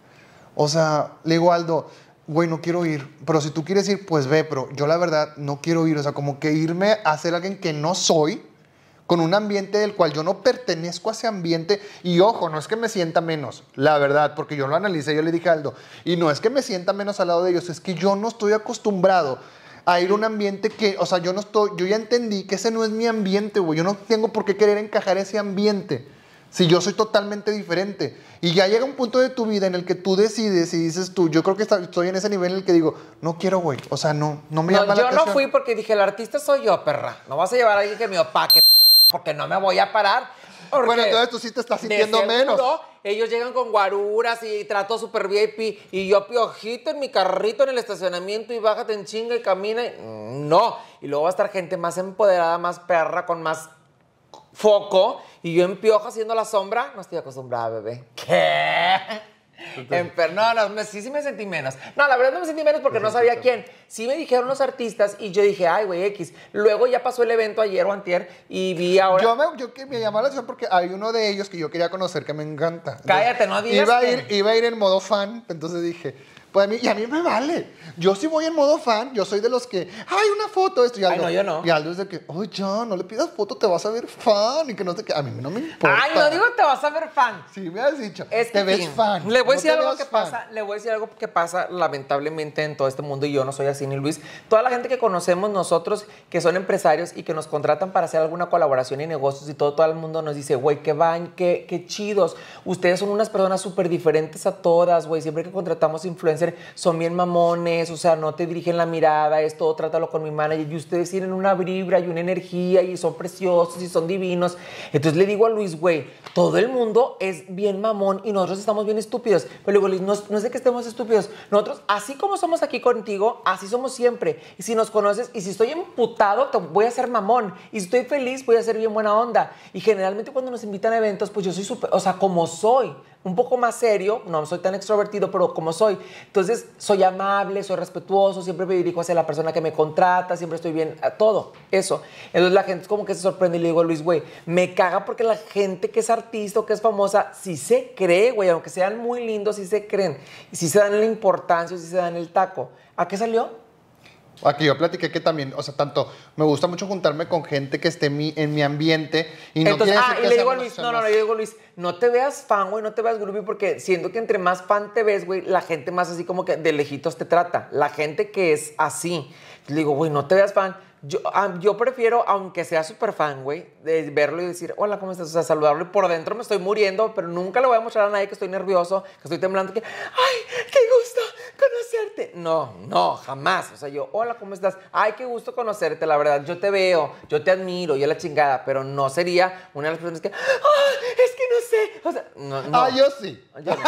O sea, le digo a Aldo, güey, no quiero ir. Pero si tú quieres ir, pues ve. Pero yo la verdad no quiero ir. O sea, como que irme a ser alguien que no soy, con un ambiente del cual yo no pertenezco a ese ambiente. Y ojo, no es que me sienta menos, la verdad, porque yo lo analicé, yo le dije a Aldo, y no es que me sienta menos al lado de ellos, es que yo no estoy acostumbrado a ir a un ambiente que, o sea, yo no estoy, yo ya entendí que ese no es mi ambiente, güey. Yo no tengo por qué querer encajar ese ambiente. Si yo soy totalmente diferente. Y ya llega un punto de tu vida en el que tú decides y dices tú, yo creo que está- estoy en ese nivel en el que digo, no quiero, güey. O sea, no, no me No, llama la yo no atención. fui porque dije, el artista soy yo, perra. No vas a llevar a alguien que me opaque, porque no me voy a parar. Bueno, entonces tú sí te estás de sintiendo seguro, menos. Ellos llegan con guaruras y trato super VIP y yo piojito en mi carrito en el estacionamiento y bájate en chinga y camina. y- No. Y luego va a estar gente más empoderada, más perra, con más foco y yo en piojo haciendo la sombra. No estoy acostumbrada, bebé. ¿Qué? Emper- no, no, me- sí, sí me sentí menos. No, la verdad no me sentí menos porque no sabía quién. Sí me dijeron los artistas y yo dije, ay, güey, X. Luego ya pasó el evento ayer o antier y vi ahora... Yo me, yo que me llamó la atención porque hay uno de ellos que yo quería conocer que me encanta. Entonces, Cállate, no digas Iba a, que- ir, iba a ir en modo fan, entonces dije, pues a mí, y a mí me vale. Yo sí voy en modo fan, yo soy de los que, ay, una foto, esto y Aldo. no, yo no. Y Aldo es de que, oye, ya, no le pidas foto, te vas a ver fan y que no sé qué. A mí no me importa. Ay, no digo te vas a ver fan. Sí, me has dicho. Es que, te ves fan. Le voy a decir algo que fan. pasa, le voy a decir algo que pasa lamentablemente en todo este mundo y yo no soy así ni Luis. Toda la gente que conocemos nosotros que son empresarios y que nos contratan para hacer alguna colaboración y negocios y todo, todo el mundo nos dice, güey, qué van, qué, qué chidos. Ustedes son unas personas súper diferentes a todas, güey. Siempre que contratamos son bien mamones, o sea, no te dirigen la mirada, es todo, trátalo con mi manager y ustedes tienen una vibra y una energía y son preciosos y son divinos. Entonces le digo a Luis, güey, todo el mundo es bien mamón y nosotros estamos bien estúpidos. Pero luego, Luis, no, no es de que estemos estúpidos. Nosotros, así como somos aquí contigo, así somos siempre. Y si nos conoces y si estoy emputado, voy a ser mamón. Y si estoy feliz, voy a ser bien buena onda. Y generalmente cuando nos invitan a eventos, pues yo soy súper, o sea, como soy. Un poco más serio, no soy tan extrovertido, pero como soy. Entonces, soy amable, soy respetuoso, siempre me dirijo hacia la persona que me contrata, siempre estoy bien, a todo, eso. Entonces, la gente es como que se sorprende y le digo Luis, güey, me caga porque la gente que es artista o que es famosa, sí se cree, güey, aunque sean muy lindos, sí se creen. Y sí se dan la importancia, sí se dan el taco. ¿A qué salió? Aquí yo platiqué que también, o sea, tanto me gusta mucho juntarme con gente que esté en mi, en mi ambiente y no Entonces, ah, y le digo a Luis, no, no, no, yo digo Luis, no te veas fan, güey, no te veas groupie, porque siento que entre más fan te ves, güey, la gente más así como que de lejitos te trata. La gente que es así. Le digo, güey, no te veas fan. Yo, yo prefiero, aunque sea súper fan, güey, de verlo y decir, hola, ¿cómo estás? O sea, saludarlo y por dentro me estoy muriendo, pero nunca le voy a mostrar a nadie que estoy nervioso, que estoy temblando, que, ay, qué gusto conocerte. No, no, jamás. O sea, yo, hola, ¿cómo estás? Ay, qué gusto conocerte, la verdad. Yo te veo, yo te admiro, yo la chingada, pero no sería una de las personas que, ay, es que no sé. O sea, no, no. Ah, yo sí. Yo no.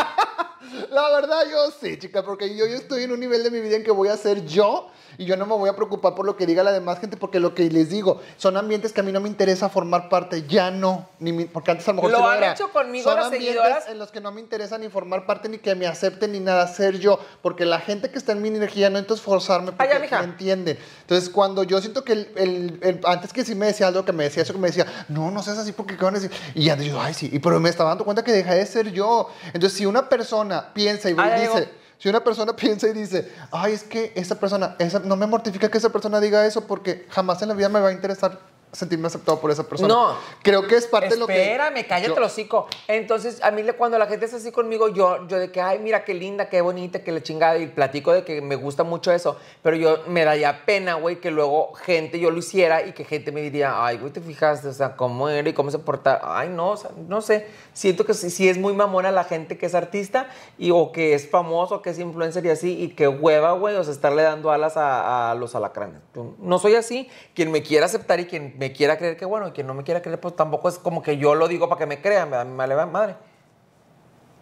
La verdad, yo sí, chica, porque yo, yo estoy en un nivel de mi vida en que voy a ser yo y yo no me voy a preocupar por lo que diga la demás gente, porque lo que les digo, son ambientes que a mí no me interesa formar parte, ya no, ni mi- porque antes a lo mejor Lo sí han era. hecho conmigo son las ambientes seguidoras. en los que no me interesa ni formar parte, ni que me acepten, ni nada, ser yo, porque la gente que está en mi energía no entonces forzarme porque ya, mija. me entienden. Entonces, cuando yo siento que el, el- el- antes que sí me decía algo, que me decía eso, que me decía, no, no seas así porque qué van a decir. Y ya yo, ay, sí, y pero me estaba dando cuenta que dejé de ser yo. Entonces, si una persona piensa y dice, si una persona (laughs) piensa y dice, ay, es que esa persona, esa, no me mortifica que esa persona diga eso porque jamás en la vida me va a interesar sentirme aceptado por esa persona. No. Creo que es parte de lo que... Espérame, cállate yo- el hocico. Entonces, a mí cuando la gente es así conmigo, yo, yo de que, ay, mira qué linda, qué bonita, que le chingada, y platico de que me gusta mucho eso, pero yo me daría pena, güey, que luego gente yo lo hiciera y que gente me diría, ay, güey, te fijaste, o sea, cómo era y cómo se porta. Ay, no, o sea, no sé. Siento que sí, sí es muy mamona la gente que es artista y o que es famoso, que es influencer y así, y que hueva, güey, o sea, estarle dando alas a, a los alacranes. No soy así. Quien me quiera aceptar y quien me quiera creer que bueno, y quien no me quiera creer, pues tampoco es como que yo lo digo para que me crean, me da me vale madre.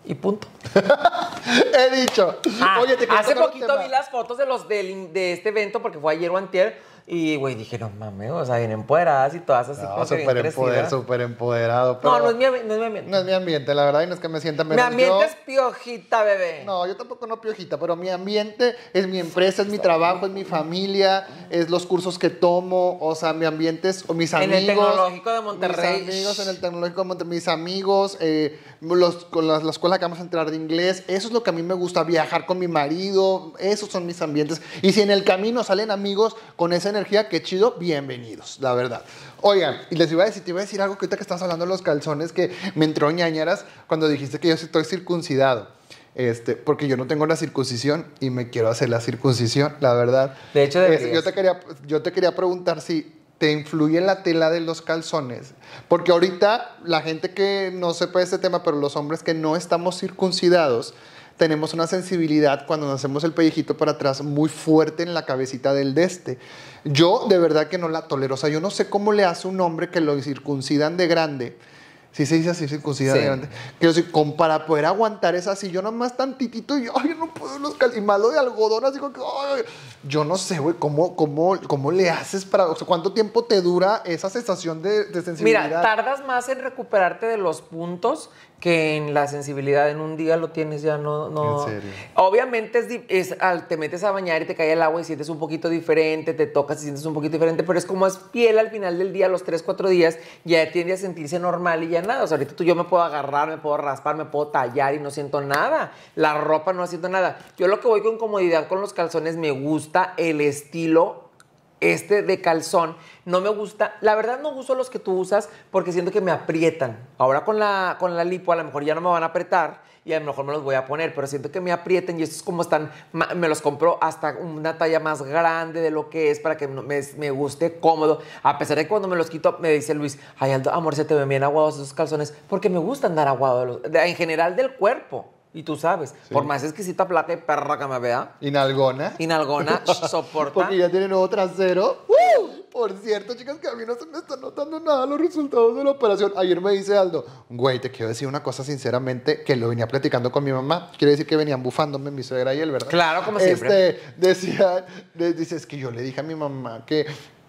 Y punto. (laughs) He dicho. Ah, Oye, te hace poquito vi las fotos de los del- de este evento porque fue ayer o antier y güey dije no mames o sea bien empoderadas y todas así No, súper empoder, súper empoderado. no pero no es mi no es mi ambiente no es mi ambiente, la verdad, y no es que me sienta mi menos ambiente yo. es piojita bebé No, yo tampoco no piojita, pero mi ambiente es mi empresa, es mi trabajo, es mi familia, es los cursos que tomo, o sea, mi ambiente es o mis En amigos. el Tecnológico de Monterrey. Mis amigos en el Tecnológico de Monterrey, mis amigos, eh, los, con la, la escuela que vamos a entrar de inglés, eso es lo que a mí me gusta, viajar con mi marido, esos son mis ambientes. Y si en el camino salen amigos con esa energía, qué chido, bienvenidos, la verdad. Oigan, y les iba a decir, te iba a decir algo que ahorita que estás hablando de los calzones, que me entró ñañaras cuando dijiste que yo estoy circuncidado. Este, porque yo no tengo la circuncisión y me quiero hacer la circuncisión, la verdad. De hecho, Es- deberías. yo te quería, yo te quería preguntar si te influye la tela de los calzones, porque ahorita la gente que no sepa este tema, pero los hombres que no estamos circuncidados, tenemos una sensibilidad cuando nos hacemos el pellejito para atrás muy fuerte en la cabecita del deste. Yo de verdad que no la tolero, o sea, yo no sé cómo le hace un hombre que lo circuncidan de grande. Si se dice así, circuncidan Sí. de grande. Quiero decir, como para poder aguantar esa así, yo nomás tantitito y ay, no puedo los cal... Y malo de algodón, así como que, ay, yo no sé, güey, ¿cómo, cómo, ¿cómo le haces para, o sea, cuánto tiempo te dura esa sensación de, de sensibilidad? Mira, tardas más en recuperarte de los puntos que en la sensibilidad. En un día lo tienes ya, no. no. ¿En serio? Obviamente es, al- te metes a bañar y te cae el agua y sientes un poquito diferente, te tocas y sientes un poquito diferente, pero es como es piel al final del día, los 3, 4 días, ya tiende a sentirse normal y ya nada. O sea, ahorita tú yo me puedo agarrar, me puedo raspar, me puedo tallar y no siento nada. La ropa no siento nada. Yo lo que voy con comodidad con los calzones, me gusta el estilo este de calzón no me gusta. La verdad no uso los que tú usas porque siento que me aprietan. Ahora con la, con la lipo a lo mejor ya no me van a apretar y a lo mejor me los voy a poner, pero siento que me aprietan y estos como están, me los compro hasta una talla más grande de lo que es para que me, me guste cómodo. A pesar de que cuando me los quito me dice Luis, ay Aldo, amor, se te ven bien aguados esos calzones porque me gusta andar aguado de los- en general del cuerpo. Y tú sabes, por más exquisita placa y perra que me vea, Inalgona. inalgona, (laughs) soporta. Porque ya tiene nuevo trasero. ¡Uh! Por cierto, chicas, que a mí no se me están notando nada los resultados de la operación. Ayer me dice Aldo, güey, te quiero decir una cosa sinceramente, que lo venía platicando con mi mamá. Quiere decir que venían bufándome mi suegra y él, ¿verdad? Claro, como siempre. Este, decía, de- dice, es que yo le dije a mi mamá que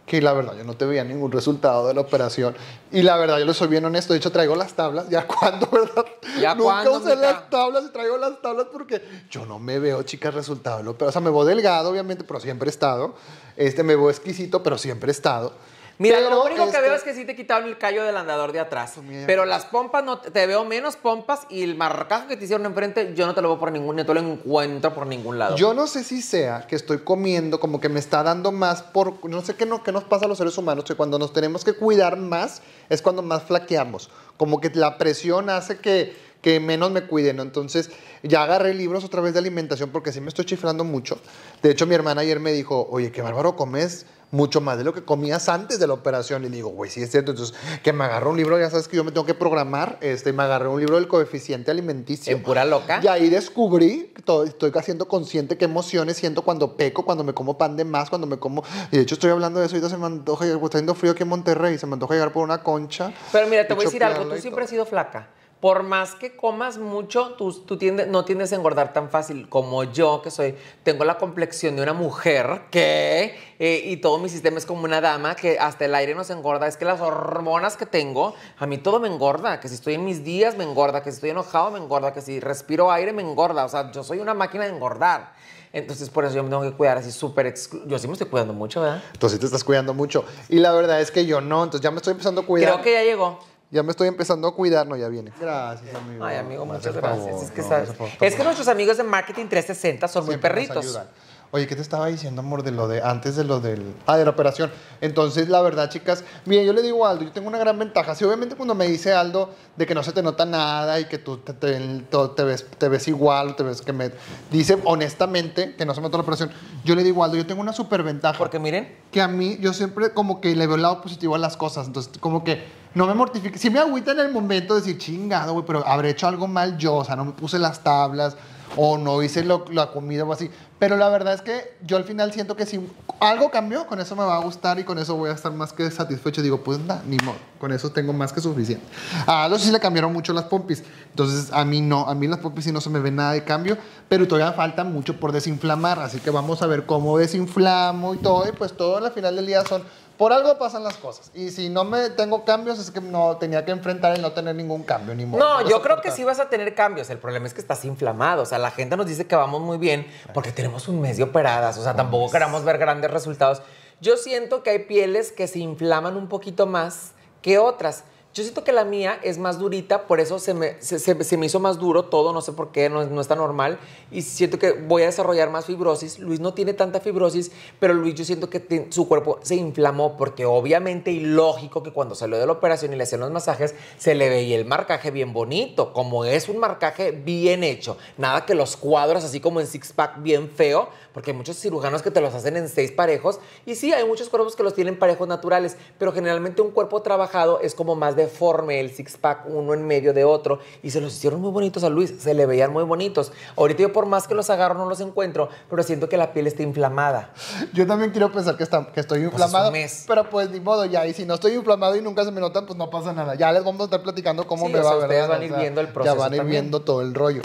que la verdad yo no te veía ningún resultado de la operación. Y la verdad, yo le soy bien honesto. De hecho, traigo las tablas. ¿Ya (laughs) cuándo, verdad? ¿Ya Nunca cuándo, usé mija? las tablas y traigo las tablas porque yo no me veo, chicas, resultado de la operación. O sea, me veo delgado, obviamente, pero siempre he estado. Este, me veo exquisito, pero siempre he estado. Mira, Pero, lo único que este, veo es que sí te quitaron el callo del andador de atrás. Pero las pompas, no te te veo menos pompas y el marcaje que te hicieron enfrente, yo no te lo veo por ningún, no te lo encuentro por ningún lado. Yo no sé si sea que estoy comiendo, como que me está dando más por. No sé qué, no, qué nos pasa a los seres humanos, que cuando nos tenemos que cuidar más es cuando más flaqueamos. Como que la presión hace que, que menos me cuiden. ¿no? Entonces, ya agarré libros otra vez de alimentación porque sí me estoy chiflando mucho. De hecho, mi hermana ayer me dijo, oye, qué bárbaro comes mucho más de lo que comías antes de la operación. Y digo, güey, sí es cierto. Entonces, que me agarró un libro, ya sabes que yo me tengo que programar. Este, me agarré un libro del coeficiente alimenticio. ¿En pura loca? Y ahí descubrí, to- estoy haciendo consciente qué emociones siento cuando peco, cuando me como pan de más, cuando me como... Y de hecho estoy hablando de eso, ahorita se me antoja, está haciendo frío aquí en Monterrey, se me antoja llegar por una concha. Pero mira, te voy a decir algo, tú siempre todo. has sido flaca. Por más que comas mucho, tú, tú tiendes- no tiendes a engordar tan fácil como yo, que soy, tengo la complexión de una mujer que, eh, y todo mi sistema es como una dama, que hasta el aire nos engorda. Es que las hormonas que tengo, a mí todo me engorda. Que si estoy en mis días, me engorda. Que si estoy enojado, me engorda. Que si respiro aire, me engorda. O sea, yo soy una máquina de engordar. Entonces, por eso yo me tengo que cuidar así súper... Yo sí me estoy cuidando mucho, ¿verdad? Entonces sí te estás cuidando mucho. Y la verdad es que yo no, entonces ya me estoy empezando a cuidar. Creo que ya llegó. Ya me estoy empezando a cuidar, no, ya viene. Gracias, amigo. Ay, amigo, muchas gracias. favor, es, que no, sabes- me hace favor, es que nuestros amigos de Marketing 360 son muy nos perritos. ayudan. Oye, ¿qué te estaba diciendo, amor, de lo de antes de lo del. Ah, de la operación. Entonces, la verdad, chicas, bien, yo le digo a Aldo, yo tengo una gran ventaja. Sí, obviamente, cuando me dice Aldo de que no se te nota nada y que tú te, te- te- te ves, te ves igual, te ves que me. Dice honestamente que no se me nota la operación. Yo le digo a Aldo, yo tengo una super ventaja. Porque miren, que a mí yo siempre como que le veo el lado positivo a las cosas. Entonces, como que no me mortifique. Sí me agüita en el momento de decir, chingado, güey, pero habré hecho algo mal yo. O sea, no me puse las tablas o no hice lo- la comida o así. Pero la verdad es que yo al final siento que si algo cambió, con eso me va a gustar y con eso voy a estar más que satisfecho. Digo, pues nada, ni modo. Con eso tengo más que suficiente. A Aldo sí le cambiaron mucho las pompis. Entonces, a mí no. A mí las pompis sí no se me ve nada de cambio. Pero todavía falta mucho por desinflamar. Así que vamos a ver cómo desinflamo y todo. Y pues todo al final del día son... Por algo pasan las cosas. Y si no me tengo cambios, es que no tenía que enfrentar el no tener ningún cambio. Ni modo. no, yo creo que sí vas a tener cambios. El problema es que estás inflamado. O sea, la gente nos dice que vamos muy bien porque tenemos un mes de operadas. O sea, tampoco queramos ver grandes resultados. Yo siento que hay pieles que se inflaman un poquito más que otras. Yo siento que la mía es más durita, por eso se me, se, me hizo más duro todo, no sé por qué, no, no está normal. Y siento que voy a desarrollar más fibrosis. Luis no tiene tanta fibrosis, pero Luis yo siento que su cuerpo se inflamó porque obviamente y lógico que cuando salió de la operación y le hacían los masajes, se le veía el marcaje bien bonito, como es un marcaje bien hecho. Nada que los cuadros así como en six pack bien feo, porque hay muchos cirujanos que te los hacen en seis parejos. Y sí, hay muchos cuerpos que los tienen parejos naturales, pero generalmente un cuerpo trabajado es como más deforme, el six pack uno en medio de otro. Y se los hicieron muy bonitos a Luis, se le veían muy bonitos. Ahorita yo por más que los agarro no los encuentro, pero siento que la piel está inflamada. Yo también quiero pensar que, está- que estoy es un inflamado. mes. pero pues ni modo, ya. Y si no estoy inflamado y nunca se me notan, pues no pasa nada. Ya les vamos a estar platicando cómo Sí, me o va, sea, ustedes ¿verdad? van a ir viendo el Ya proceso van a ir también. viendo todo el rollo.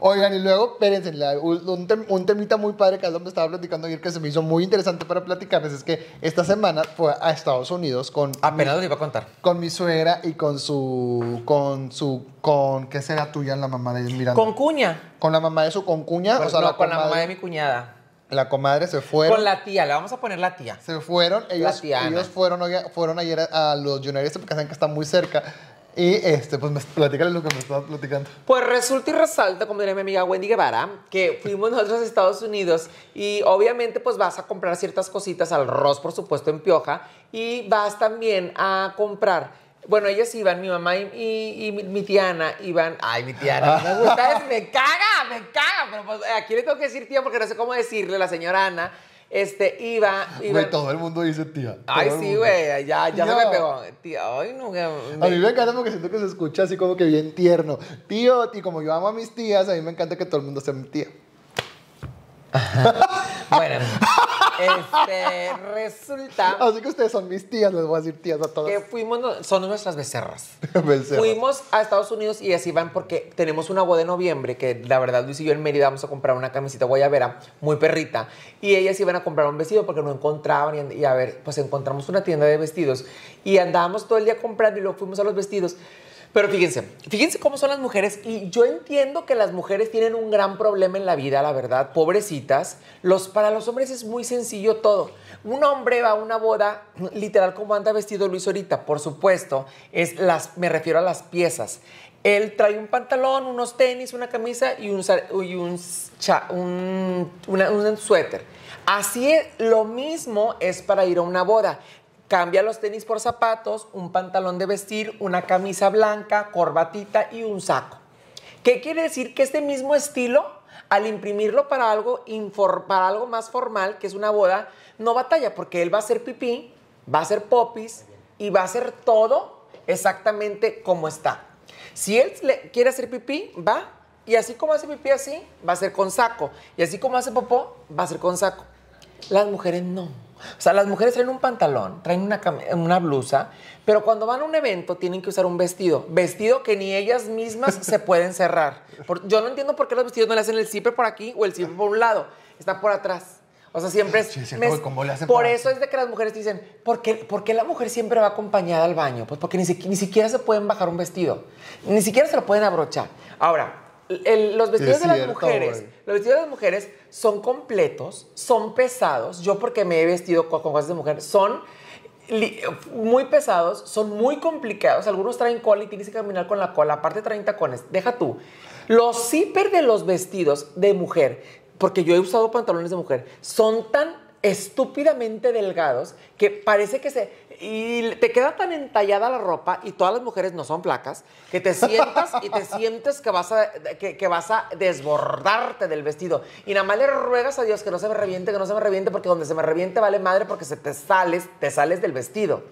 Oigan, y luego, espérense, la- un, un tem- un temita muy padre que es lo que me estaba platicando ayer que se me hizo muy interesante para platicarles es que esta semana fue a Estados Unidos con Apenas les iba a contar. con mi suegra y con su con su con qué será tuya la mamá de Miranda Con cuña. con la mamá de su concuña Con- o sea no, la con la mamá de mi cuñada. la comadre se fueron Con la tía, le vamos a poner la tía. se fueron ellos, tía ellos fueron fueron ayer a, a los Juniors porque saben que están muy cerca y este pues platícale lo que me estabas platicando Pues resulta y resalta, como diría mi amiga Wendy Guevara, que fuimos nosotros a Estados Unidos y obviamente pues vas a comprar ciertas cositas al Ross, por supuesto, en Pioja, y vas también a comprar. Bueno, ellas iban, mi mamá y, mi, tía Ana iban. Ay, mi tía Ana, me me caga, me caga. Pero pues aquí le tengo que decir tía porque no sé cómo decirle, la señora Ana. Este, iba. iba. güey todo el mundo dice tía Ay, sí, güey, ya, ya se me pegó. Tía, ay, no, que- a mí me encanta porque siento que se escucha así como que bien tierno. Tío y como yo amo a mis tías a mí me encanta que todo el mundo sea mi tía. (laughs) Bueno, Este, resulta Así que ustedes son mis tías, les voy a decir tías a todas. que fuimos, son nuestras becerras. (laughs) Becerras. Fuimos a Estados Unidos y así van porque tenemos una boda de noviembre que la verdad Luis y yo en Mérida vamos a comprar una camisita guayabera muy perrita y ellas iban a comprar un vestido porque no encontraban y, y a ver, pues encontramos una tienda de vestidos y andábamos todo el día comprando y luego fuimos a los vestidos. Pero fíjense, fíjense cómo son las mujeres y yo entiendo que las mujeres tienen un gran problema en la vida, la verdad, pobrecitas. Los, para los hombres es muy sencillo todo. Un hombre va a una boda, literal como anda vestido Luis ahorita, por supuesto, es las, me refiero a las piezas. Él trae un pantalón, unos tenis, una camisa y un, y un, cha- un, un suéter. Así es, lo mismo es para ir a una boda. Cambia los tenis por zapatos, un pantalón de vestir, una camisa blanca, corbatita y un saco. ¿Qué quiere decir? Que este mismo estilo, al imprimirlo para algo, para algo más formal, que es una boda, no batalla, porque él va a hacer pipí, va a hacer popis y va a hacer todo exactamente como está. Si él quiere hacer pipí, va. Y así como hace pipí así, va a ser con saco. Y así como hace popó, va a ser con saco. Las mujeres no. O sea, las mujeres traen un pantalón, traen una, blusa, pero cuando van a un evento tienen que usar un vestido. Vestido que ni ellas mismas se (laughs) pueden cerrar. Por- yo no entiendo por qué los vestidos no le hacen el zipper por aquí o el zipper por un lado. Está por atrás. O sea, siempre es... Sí, ¿cómo le hacen por para- eso es de que las mujeres dicen, ¿por qué, por qué la mujer siempre va acompañada al baño? Pues porque ni siquiera se pueden bajar un vestido. Ni siquiera se lo pueden abrochar. Ahora, el- los vestidos Es de las cierto, mujeres... Los vestidos de las mujeres son completos, son pesados. Yo porque me he vestido con, con cosas de mujer, son muy pesados, son muy complicados. Algunos traen cola y tienes que caminar con la cola. Aparte traen tacones. Deja tú. Los zipper de los vestidos de mujer, porque yo he usado pantalones de mujer, son tan estúpidamente delgados que parece que se... Y te queda tan entallada la ropa, y todas las mujeres no son placas, que te sientas y te sientes que vas a, que, que vas a desbordarte del vestido. Y nada más le ruegas a Dios que no se me reviente, que no se me reviente, porque donde se me reviente vale madre porque se te sales, te sales del vestido.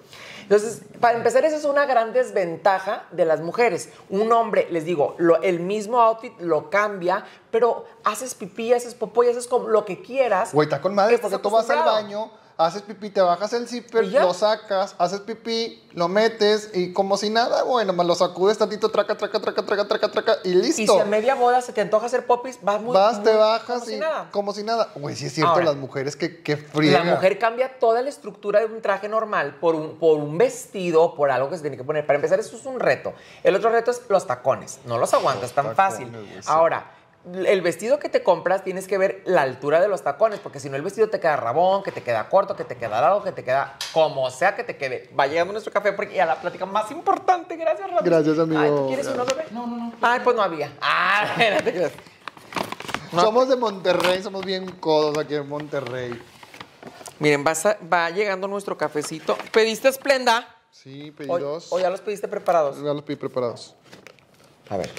Entonces, para empezar, esa es una gran desventaja de las mujeres. Un hombre, les digo, lo- el mismo outfit lo cambia, pero haces pipí, haces popó y haces como lo que quieras. Güey, está con madre, porque tú vas al baño, haces pipí, te bajas el zipper, ¿Y lo sacas, haces pipí, lo metes y como si nada, güey, nomás lo sacudes tantito, traca, traca, traca, traca, traca, traca y Y listo. si a media boda se te antoja hacer popis, vas muy Vas, te muy- bajas como y si nada. como si nada. Güey, sí es cierto, Ahora, las mujeres que, que friega. La mujer cambia toda la estructura de un traje normal por un, por un vestido, por algo que se tiene que poner. Para empezar, eso es un reto. El otro reto es los tacones. No los aguantas tan tacones, fácil. sí. Ahora, el vestido que te compras tienes que ver la altura de los tacones, porque si no el vestido te queda rabón, que te queda corto, que te queda largo, que te queda como sea que te quede. Va llegando nuestro café porque ya la plática más importante. Gracias, Ramón. Gracias, amigo. Ay, ¿tú quieres uno, bebé? No, no, no. Ay, pues no había. Ah. (laughs) No. Somos de Monterrey, somos bien codos aquí en Monterrey. Miren, vas a- va llegando nuestro cafecito. ¿Pediste Esplenda? Sí, pedí dos. o ya los pediste preparados. Ya los pedí preparados. A ver.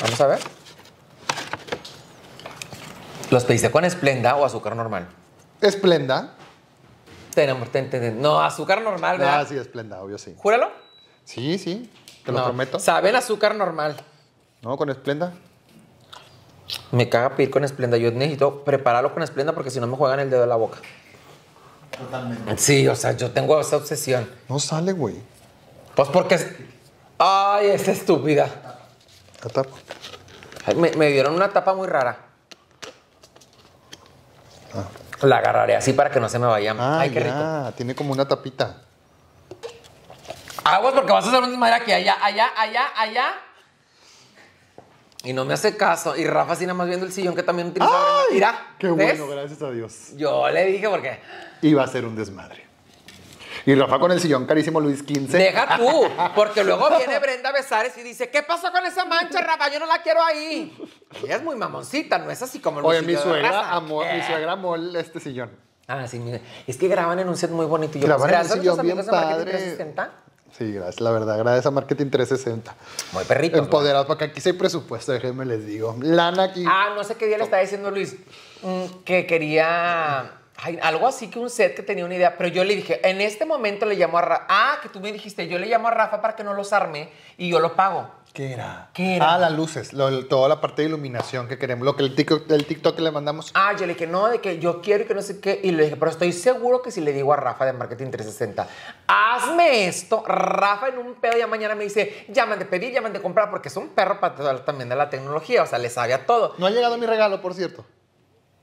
Vamos a ver. ¿Los pediste con Esplenda o azúcar normal? Esplenda. Tenemos, ten- ten- no, azúcar normal, ¿verdad? Ah, sí, Esplenda, obvio, sí. Júralo. Sí, sí, te lo No, prometo. Saben azúcar normal. No, con Esplenda. Me caga pedir con Esplenda. Yo necesito prepararlo con Esplenda porque si no me juegan el dedo de la boca. Totalmente. Sí, o sea, yo tengo esa obsesión. No sale, güey. Pues porque... es- Ay, es estúpida. La tapa. Ay, Me, me dieron una tapa muy rara. La agarraré así para que no se me vaya. Ah, Ay, qué rico. ya, tiene como una tapita. Aguas porque vas a hacer un desmadre aquí, allá, allá, allá, allá. Y no me hace caso. Y Rafa así nada más viendo el sillón que también utiliza. Mira, Qué ¿ves? bueno, gracias a Dios. Yo le dije porque... Iba a ser un desmadre. Y Rafa con el sillón carísimo Luis XV. Deja tú, (laughs) porque luego viene Brenda Besares y dice, ¿qué pasó con esa mancha, Rafa? Yo no la quiero ahí. Ella es muy mamoncita, no es así como el Oye, mi de suegra amó, mi Eh. suegra amó este sillón. Ah, sí, mira. Es que graban en un set muy bonito. Y yo, Graban en un sillón bien padre. 360. Sí, gracias, la verdad. Gracias a Marketing 360. Muy perritos. ¿no? Empoderados, porque aquí sí hay presupuesto, déjenme les digo. Lana aquí. Ah, no sé qué día le estaba diciendo Luis mm, que quería ay, algo así que un set que tenía una idea, pero yo le dije, en este momento le llamo a Rafa. Ah, que tú me dijiste, yo le llamo a Rafa para que no los arme y yo lo pago. ¿Qué era? ¿Qué era? Ah, las luces, lo- toda la parte de iluminación que queremos, lo que el TikTok, el TikTok que le mandamos. Ah, yo le dije, no, de que yo quiero y que no sé qué. Y le dije, pero estoy seguro que si le digo a Rafa de Marketing 360, hazme esto, Rafa en un pedo ya mañana me dice, llaman de pedir, llaman de comprar, porque es un perro para también de la tecnología, o sea, le sabe a todo. No ha llegado mi regalo, por cierto.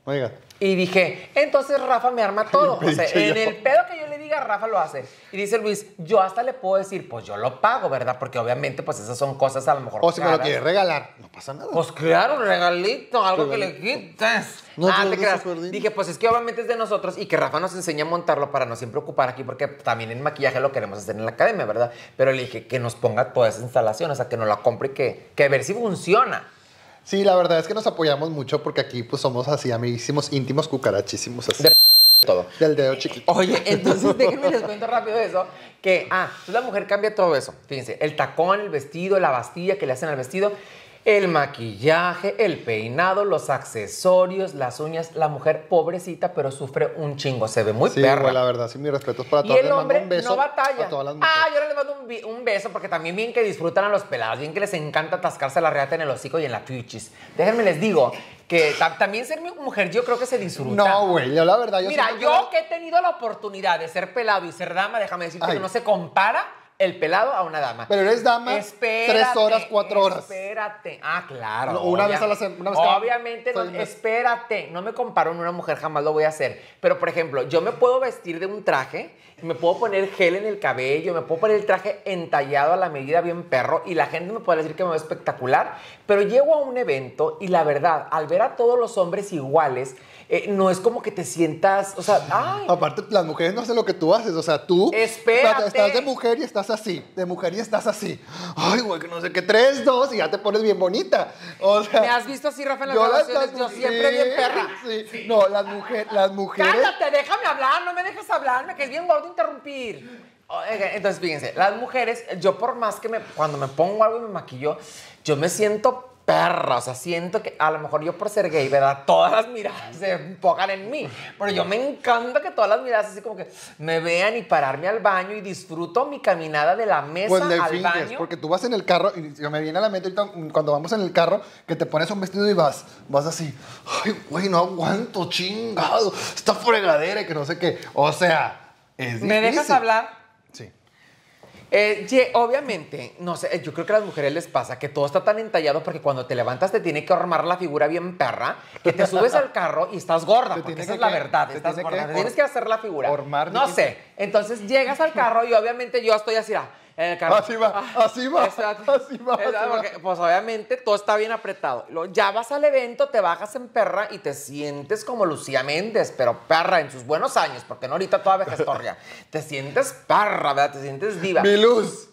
Llegado. Y dije, entonces Rafa me arma todo. O sea, en el pedo que yo le diga, Rafa lo hace. Y dice Luis, yo hasta le puedo decir, pues yo lo pago, ¿verdad? Porque obviamente, pues esas son cosas a lo mejor O si me lo quieres regalar, no pasa nada. Pues claro, regalito, algo que le quites. No, ah, te creas. Dije, pues es que obviamente es de nosotros y que Rafa nos enseña a montarlo para no siempre ocupar aquí, porque también en maquillaje lo queremos hacer en la academia, ¿verdad? Pero le dije que nos ponga toda esa instalación, o sea, que nos la compre y que, que a ver si funciona. Sí, la verdad es que nos apoyamos mucho porque aquí pues somos así, amiguísimos, íntimos, cucarachísimos, así. De todo. Del dedo chiquito. Oye, (laughs) entonces déjenme les cuento rápido eso. Que, ah, entonces la mujer cambia todo eso. Fíjense, el tacón, el vestido, la bastilla que le hacen al vestido, el maquillaje, el peinado, los accesorios, las uñas. La mujer pobrecita, pero sufre un chingo. Se ve muy sí, perra. güey, la verdad, sí, mis respetos para Y todos. el Les mando hombre un beso no batalla. A todas las mujeres. ah, yo ahora les mando un, beso porque también bien que disfrutan a los pelados, bien que les encanta atascarse la reata en el hocico y en la fuchis. Déjenme les digo que ta- también ser mi mujer yo creo que se disfruta. No, güey, yo la verdad, yo Mira, yo que he tenido la oportunidad de ser pelado y ser dama, déjame decirte Ay. que no se compara el pelado a una dama. Pero eres dama, tres horas, cuatro horas. Espérate. Ah, claro. No, una vez a la sem- una vez cada- Obviamente, no, espérate. No me comparo en una mujer, jamás lo voy a hacer. Pero, por ejemplo, yo me puedo vestir de un traje, me puedo poner gel en el cabello, me puedo poner el traje entallado a la medida bien perro y la gente me puede decir que me veo espectacular. Pero llego a un evento y la verdad, al ver a todos los hombres iguales, eh, no es como que te sientas, o sea, ay, Aparte, las mujeres no hacen lo que tú haces. O sea, tú. Espérate. Estás de mujer y estás así. De mujer y estás así. Ay, güey, que no sé qué. Tres, dos y ya te pones bien bonita. O sea. ¿Me has visto así, Rafa, en las yo las siempre bien perra. Sí. No, las, mujer, las mujeres. Cállate, déjame hablar, no me dejes hablarme, que es bien gordo interrumpir. Entonces, fíjense, las mujeres, yo por más que me, cuando me pongo algo y me maquillo, yo me siento perra, o sea, siento que a lo mejor yo por ser gay, ¿verdad? Todas las miradas se enfocan en mí, pero yo me encanta que todas las miradas así como que me vean y pararme al baño y disfruto mi caminada de la mesa Pues al baño. porque tú vas en el carro y se me viene a la mente ahorita cuando vamos en el carro que te pones un vestido y vas, vas así, ay, güey, no aguanto, chingado, esta fregadera y que no sé qué. O sea, es ¿Me dejas difícil. hablar? Eh, ye- obviamente, no sé, yo creo que a las mujeres les pasa que todo está tan entallado porque cuando te levantas te tiene que armar la figura bien perra, que te subes al carro y estás gorda, Te porque esa que es la verdad, te estás gorda, que tienes que hacer la figura. formar no sé, entonces llegas al carro y obviamente yo estoy así, ah, en el carro. Así va, así va, exacto. así va, así va. porque, pues obviamente todo está bien apretado. Ya vas al evento, te bajas en perra y te sientes como Lucía Méndez, pero perra en sus buenos años, porque no ahorita toda vejestorria. (laughs) te sientes perra, ¿verdad? Te sientes diva. Mi luz.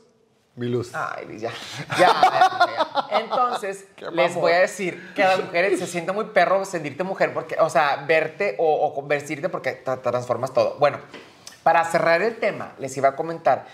Mi luz. Ay, ya. Ya, ya, ya. Entonces, (laughs) les voy a decir que a las mujeres se siente muy perro sentirte mujer, porque, o sea, verte o, o vestirte porque te transformas todo. Bueno, para cerrar el tema, les iba a comentar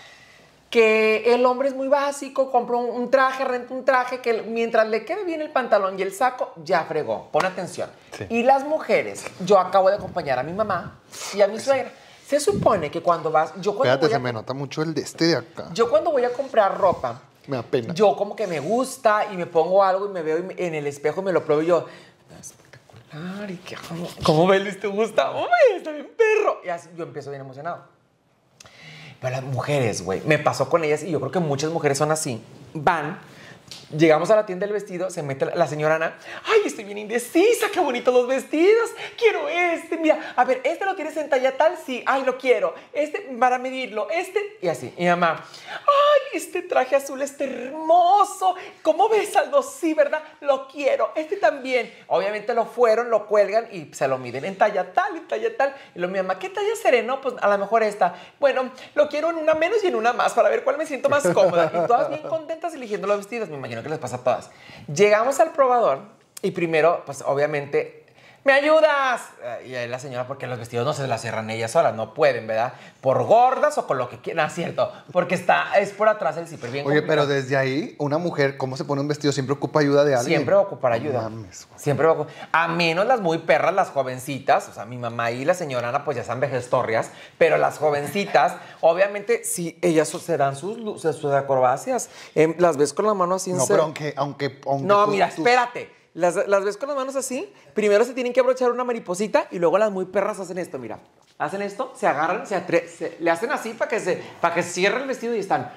que el hombre es muy básico, compra un, un traje, renta un traje, que mientras le quede bien el pantalón y el saco, ya fregó. Pon atención. Sí. Y las mujeres, yo acabo de acompañar a mi mamá y a mi suegra. Se supone que cuando vas, yo cuando Espérate, voy a se me nota mucho el de este de acá. yo cuando voy a comprar ropa, Me da pena. yo como que me gusta y me pongo algo y me veo en el espejo y me lo pruebo y yo, "Ah, espectacular, y que, ¿cómo, ves? ¿Te gusta? ¡Uy, está bien perro! Y así yo empiezo bien emocionado. Pero las mujeres, güey, me pasó con ellas y yo creo que muchas mujeres son así. Van, llegamos a la tienda del vestido, se mete la, señora Ana. ¡Ay, estoy bien indecisa! ¡Qué bonitos los vestidos! Quiero este. Mira, a ver, este lo tienes en talla tal, sí. ¡Ay, lo quiero! Este para medirlo, este. Y así. Y mi mamá, ¡ay, este traje azul está hermoso! ¿Cómo ves, Aldo? Sí, ¿verdad? Lo quiero. Este también. Obviamente lo fueron, lo cuelgan y se lo miden en talla tal, en talla tal. Y lo mi mamá, ¿qué talla seré? No, pues a lo mejor esta. Bueno, lo quiero en una menos y en una más para ver cuál me siento más cómoda. Y todas bien contentas eligiendo los vestidos. Me imagino que les pasa a todas. Llegamos al probador y primero, pues obviamente ¿me ayudas? Eh, Y ahí la señora, porque los vestidos no se las cierran ellas solas, no pueden, ¿verdad? Por gordas o con lo que quieran, no, es cierto, porque está, es por atrás el zipper bien Oye, pero desde ahí, una mujer, ¿cómo se pone un vestido? Siempre ocupa ayuda de alguien. Siempre va a ocupar ayuda. No mames, güey. Siempre va a ocupar. A menos las muy perras, las jovencitas. O sea, mi mamá y la señora Ana, pues ya están vejestorrias. Pero las jovencitas, (laughs) obviamente, sí, ellas se dan sus, sus acrobacias. Em, las ves con la mano así. en No, pero aunque, aunque, aunque No, tú- mira, tú- espérate. Las, las ves con las manos así. Primero se tienen que abrochar una mariposita y luego las muy perras hacen esto, mira. Hacen esto, se agarran, se, atre- se- le hacen así para que se para que cierre el vestido y están.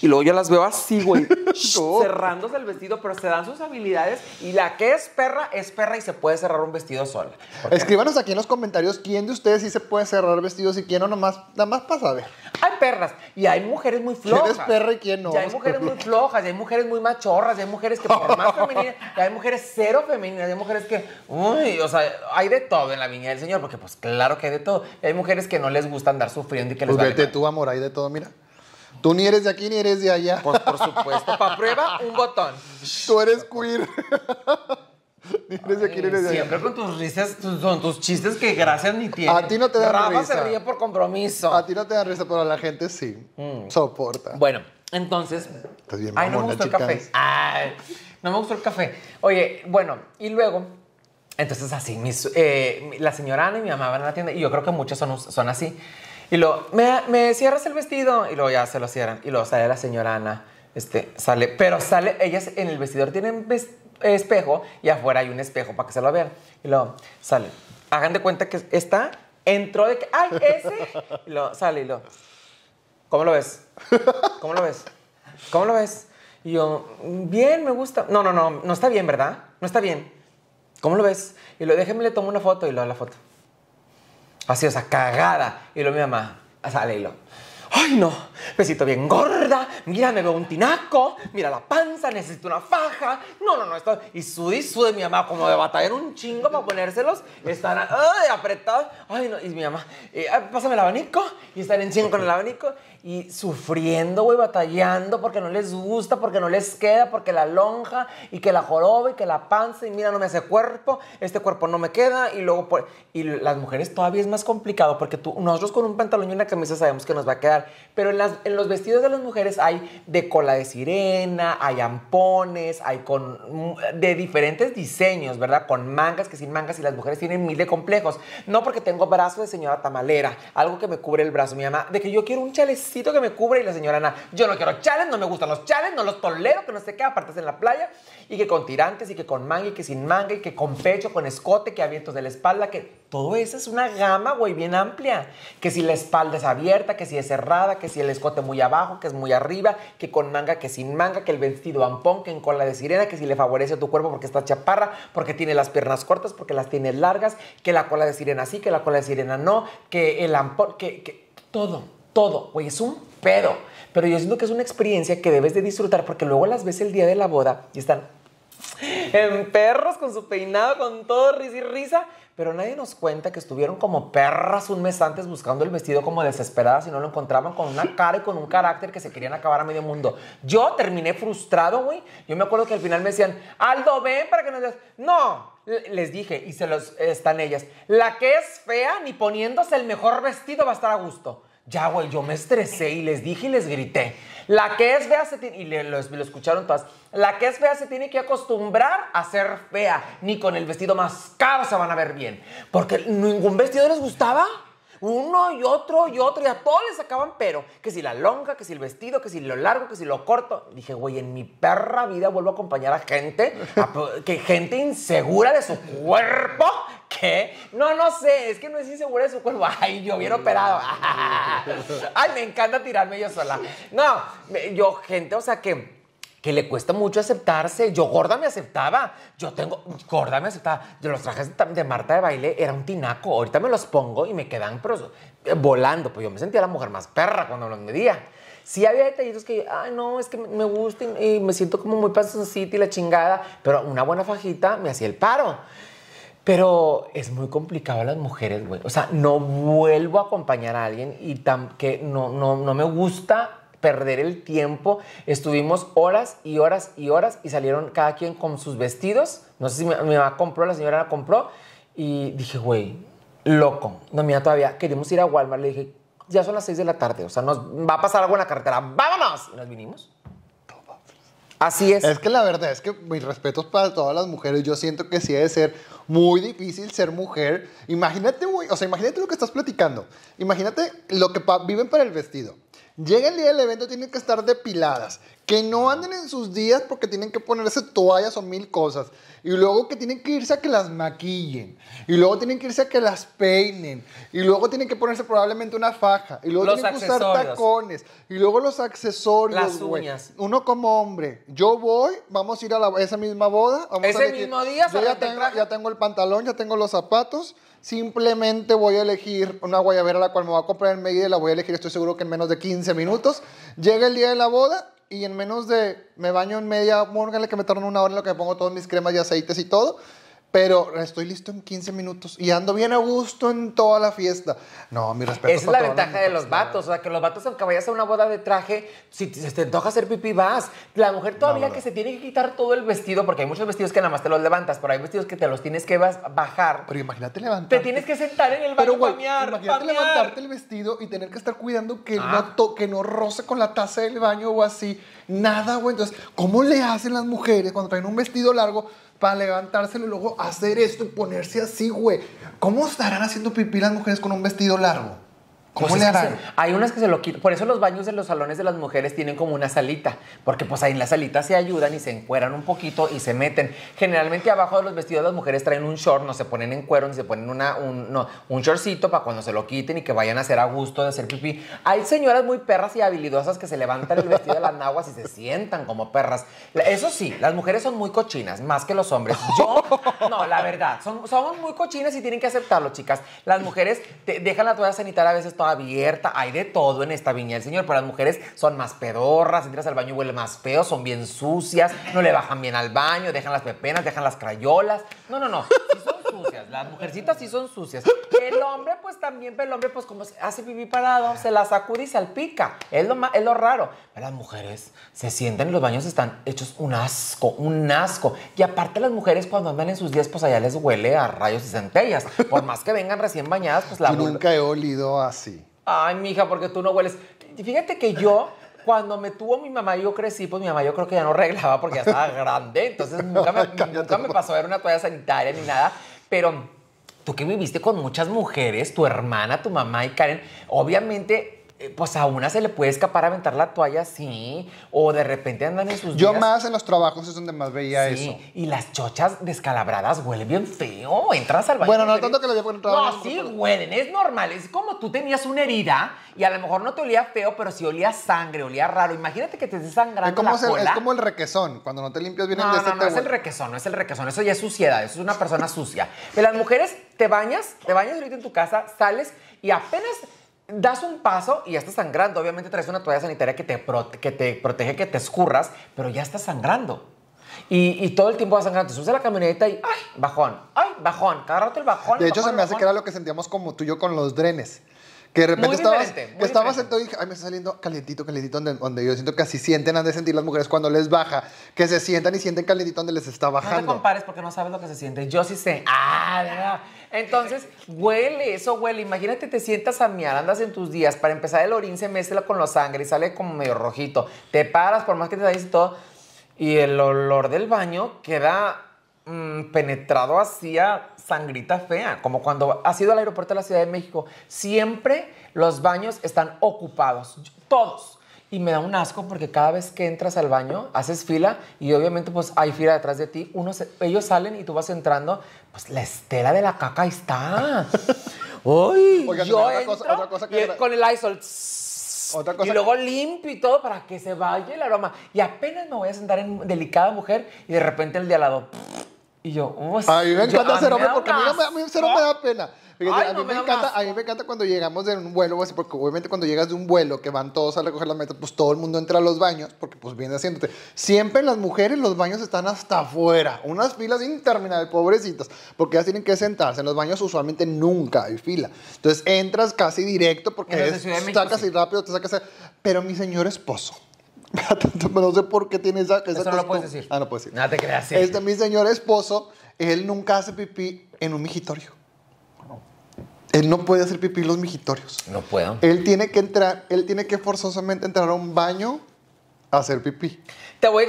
Y luego yo las veo así, güey, (laughs) No. cerrándose el vestido, pero se dan sus habilidades y la que es perra es perra y se puede cerrar un vestido sola. Escríbanos aquí en los comentarios quién de ustedes sí se puede cerrar vestidos y quién no, nomás, nada más para saber. Hay perras y hay mujeres muy ¿Quién flojas. es perra y quién no? Y hay mujeres muy flojas, y hay mujeres muy machorras, y hay mujeres que por más (laughs) femeninas, y hay mujeres cero femeninas, y hay mujeres que, uy, o sea, hay de todo en la viña del Señor, porque pues claro que hay de todo. Y hay mujeres que no les gusta andar sufriendo y que les Pues vale vete tú, amor, ahí de todo, mira. Tú ni eres de aquí ni eres de allá. Pues por supuesto, para prueba, un botón. Tú eres queer. (laughs) ni eres de aquí ni eres de allá. Siempre con tus risas, tus, con tus chistes que gracias ni tienen. A ti no te dan Rafa risa. se ríe por compromiso. A ti no te da risa, pero a la gente sí. Soporta. Bueno, entonces. Estás bien Ay, no me gustó el café. Ay, no me gustó el café. Oye, bueno, y luego. Entonces, así, mis, eh, la señora Ana y mi mamá van a la tienda, y yo creo que muchos son, son así. Y luego, ¿me, me cierras el vestido? Y luego ya se lo cierran. Y luego sale la señora Ana, este, sale, pero sale, ellas en el vestidor tienen espejo y afuera hay un espejo para que se lo vean. Y luego sale. Hagan de cuenta que está, entró de que, ¡ay, ese! Y luego sale y luego, ¿cómo lo ves? ¿Cómo lo ves? ¿Cómo lo ves? Y yo, bien, me gusta. No, no, no, no está bien, ¿verdad? No está bien. ¿Cómo lo ves? Y lo déjeme, le tomo una foto y da la foto. Así, o sea, cagada. Y lo mi mamá sale y lo. ¡Ay, no! Besito bien gorda. Mira, me veo un tinaco. Mira la panza, necesito una faja. No, no, no. Esto... Y sude y sude mi mamá, como de batallar un chingo para ponérselos. Están ¡ay, apretados. ¡Ay, no! Y mi mamá, eh, pásame el abanico. Y están en chingo con el abanico. Y sufriendo, güey, batallando porque no les gusta, porque no les queda, porque la lonja y que la joroba y que la panza y mira, no me hace cuerpo, este cuerpo no me queda y luego pues, y las mujeres todavía es más complicado porque tú, nosotros con un pantalón y una camisa sabemos que nos va a quedar, pero en, las, en los vestidos de las mujeres hay de cola de sirena, hay ampones, hay con de diferentes diseños, ¿verdad? Con mangas que sin mangas y las mujeres tienen mil de complejos. No porque tengo brazo de señora tamalera, algo que me cubre el brazo, mi mamá, de que yo quiero un chalecito que me cubre y la señora Ana, yo no quiero chales, no me gustan los chales, no los tolero, que no sé qué, aparte es en la playa, y que con tirantes, y que con manga, y que sin manga, y que con pecho, con escote, que abiertos de la espalda, que todo eso es una gama, güey, bien amplia. Que si la espalda es abierta, que si es cerrada, que si el escote muy abajo, que es muy arriba, que con manga, que sin manga, que el vestido ampón, que en cola de sirena, que si le favorece a tu cuerpo porque está chaparra, porque tiene las piernas cortas, porque las tiene largas, que la cola de sirena sí, que la cola de sirena no, que el ampón, que, que todo, todo, güey, es un pedo. Pero yo siento que es una experiencia que debes de disfrutar porque luego las ves el día de la boda y están en perros con su peinado, con todo risa y risa. Pero nadie nos cuenta que estuvieron como perras un mes antes buscando el vestido como desesperadas y no lo encontraban con una cara y con un carácter que se querían acabar a medio mundo. Yo terminé frustrado, güey. Yo me acuerdo que al final me decían, Aldo, ven para que nos des. No, le- les dije, y se los están ellas. La que es fea, ni poniéndose el mejor vestido va a estar a gusto. Ya, güey, yo me estresé y les dije y les grité. La que es fea se tiene, y lo, lo escucharon todas, la que es fea se tiene que acostumbrar a ser fea. Ni con el vestido más caro se van a ver bien. Porque ningún vestido les gustaba. Uno y otro y otro, y a todos les sacaban pero. Que si la longa, que si el vestido, que si lo largo, que si lo corto. Dije, güey, en mi perra vida vuelvo a acompañar a gente, que gente insegura de su cuerpo. ¿Qué? No, no sé, es que no es insegura de su cuerpo. (laughs) Ay, yo bien operado. (laughs) Ay, me encanta tirarme yo sola. No, yo, gente, o sea que que le cuesta mucho aceptarse. Yo gorda me aceptaba. Yo tengo, gorda me aceptaba. Yo los trajes de, de Marta de baile era un tinaco. Ahorita me los pongo y me quedan pero, eh, volando. Pues yo me sentía la mujer más perra cuando los medía. Sí había detallitos que, ay, no, es que me gusta y, me siento como muy panzoncita y la chingada. Pero una buena fajita me hacía el paro. Pero es muy complicado las mujeres, güey. O sea, no vuelvo a acompañar a alguien y tan, que no, no, no me gusta, perder el tiempo. Estuvimos horas y horas y horas y salieron cada quien con sus vestidos. No sé si mi, mi mamá compró, la señora la compró. Y dije, güey, loco. No, mira, todavía queremos ir a Walmart. Le dije, ya son las 6 de la tarde. O sea, nos va a pasar algo en la carretera. ¡Vámonos! Y nos vinimos. Así es. Es que la verdad es que mis respetos para todas las mujeres. Yo siento que sí debe ser muy difícil ser mujer. Imagínate, güey, o sea, imagínate lo que estás platicando. Imagínate lo que pa- viven para el vestido. Llega el día del evento, tienen que estar depiladas. Que no anden en sus días porque tienen que ponerse toallas o mil cosas. Y luego que tienen que irse a que las maquillen. Y luego tienen que irse a que las peinen. Y luego tienen que ponerse probablemente una faja. Y luego Los tienen que usar tacones. Y luego los accesorios, Las uñas. Uno como hombre, yo voy, vamos a ir a la- esa misma boda. Vamos Ese a mismo día, Yo ya tengo, ya tengo el pantalón, ya tengo los zapatos. Simplemente voy a elegir una guayabera la cual me voy a comprar en medida y la voy a elegir, estoy seguro que en menos de 15 minutos. Llega el día de la boda y en menos de, me baño en media, póngale que me tardan una hora en lo que pongo todas mis cremas y aceites y todo. Pero estoy listo en 15 minutos y ando bien a gusto en toda la fiesta. No, mi respeto. Esa es la ventaja de los vatos, o sea, que los vatos, aunque vayas a una boda de traje, si te, te antoja hacer pipí, vas. La mujer todavía que se tiene que quitar todo el vestido, porque hay muchos vestidos que nada más te los levantas, pero hay vestidos que te los tienes que bajar. Pero imagínate levantarte. Te tienes que sentar en el baño Pero, imagínate levantarte el vestido y tener que estar cuidando que, Ah. no que no roce con la taza del baño o así. Nada, güey. Entonces, ¿cómo le hacen las mujeres cuando traen un vestido largo para levantárselo y luego hacer esto y ponerse así, güey? ¿Cómo estarán haciendo pipí las mujeres con un vestido largo? ¿Cómo Pues le harán? se- hay unas que se lo quitan. Por eso los baños de los salones de las mujeres tienen como una salita. Porque pues ahí en la salita se ayudan y se encueran un poquito y se meten. Generalmente abajo de los vestidos las mujeres traen un short, no se ponen en cuero, ni se ponen una, un, no, un shortcito para cuando se lo quiten y que vayan a hacer a gusto de hacer pipí. Hay señoras muy perras y habilidosas que se levantan el vestido de las naguas y se sientan como perras. Eso sí, las mujeres son muy cochinas, más que los hombres. Yo, no, la verdad, son- somos muy cochinas y tienen que aceptarlo, chicas. Las mujeres te- dejan la toalla sanitaria a veces toda abierta. Hay de todo en esta viña del señor, pero las mujeres son más pedorras, entras al baño y huele más feo, son bien sucias, no le bajan bien al baño, dejan las pepenas, dejan las crayolas. No, no, no, sí son sucias. Las mujercitas sí son sucias. El hombre, pues también, pero el hombre, pues como hace pipí parado, se la sacude y salpica. Es lo, es lo raro. Pero las mujeres se sientan y los baños están hechos un asco, un asco. Y aparte las mujeres cuando andan en sus días, pues allá les huele a rayos y centellas. Por más que vengan recién bañadas, pues la Yo nunca he olido así. Ay, mija, porque tú no hueles. Fíjate que yo, cuando me tuvo mi mamá y yo crecí, pues mi mamá yo creo que ya no arreglaba porque ya estaba grande. Entonces (laughs) nunca me, nunca me pasó a ver una toalla sanitaria ni nada. Pero tú que viviste con muchas mujeres, tu hermana, tu mamá y Karen, obviamente. Eh, Pues a una se le puede escapar a aventar la toalla así, o de repente andan en sus Yo días. más en los trabajos es donde más veía Sí, eso. y las chochas descalabradas huelen bien feo. Entras al baño. Bueno, no tanto que le haya entrado No, sí huelen, es normal. Es como tú tenías una herida y a lo mejor no te olía feo, pero sí olía sangre, olía raro. Imagínate que te estés sangrando Es como, la el- cola. es como el requesón. Cuando no te limpias bien No, el de no, este no, es el requesón, no es el requesón. Eso ya es suciedad, eso es una persona sucia. Pero las mujeres, te bañas, te bañas ahorita en tu casa, sales y apenas das un paso y ya estás sangrando. Obviamente traes una toalla sanitaria que te, prote- que te protege que te escurras, pero ya estás sangrando. Y, y todo el tiempo vas sangrando. Te subes a la camioneta y ¡ay! Bajón, ¡ay! Bajón. Cada rato el bajón. De hecho, bajón, se me hace bajón. que era lo que sentíamos como tú y yo con los drenes. Que de repente Muy estabas, que estabas sentado y dije, ay, me está saliendo calientito, calientito, donde, donde yo siento que así sienten, han de sentir las mujeres cuando les baja, que se sientan y sienten calientito donde les está No te bajando. compares porque no sabes lo que se siente. Yo sí sé. Ah, ¿verdad? Entonces, huele, eso huele. Imagínate, te sientas a miar, andas en tus días. Para empezar, el orín se mezcla con la sangre y sale como medio rojito. Te paras, por más que te vayas y todo, y el olor del baño queda penetrado hacia sangrita fea. Como cuando has ido al aeropuerto de la Ciudad de México. Siempre los baños están ocupados. Todos. Y me da un asco porque cada vez que entras al baño, haces fila y obviamente pues hay fila detrás de ti. Uno se- ellos salen y tú vas entrando, pues la estela de la caca ahí está. (laughs) Uy, Oigan, yo entro cosa- otra cosa que y era- con el Lysol. Otra cosa y luego limpio y todo para que se vaya el aroma. Y apenas me voy a sentar en delicada mujer y de repente el de al lado. Y yo, uy, A mí me encanta ser hombre porque a mí, no a mí hombre me da pena. Fíjate, Ay, a, no, mí me me encanta, a mí me encanta cuando llegamos de un vuelo, así, porque obviamente cuando llegas de un vuelo que van todos a recoger las metas, pues todo el mundo entra a los baños, porque pues viene haciéndote. Siempre las mujeres los baños están hasta afuera, unas filas interminables, pobrecitas, porque ellas tienen que sentarse. En los baños usualmente nunca hay fila. Entonces entras casi directo porque En es, México, sacas sí. y rápido te sacas. Pero mi señor esposo, no sé por qué tiene esa, esa Eso no lo puedes decir. Ah, no puedes decir. No te creas. sí. Este, mi señor esposo, él nunca hace pipí en un migitorio. Él no puede hacer pipí en los migitorios. No puedo. Él tiene que entrar, él tiene que forzosamente entrar a un baño a hacer pipí. Te voy a...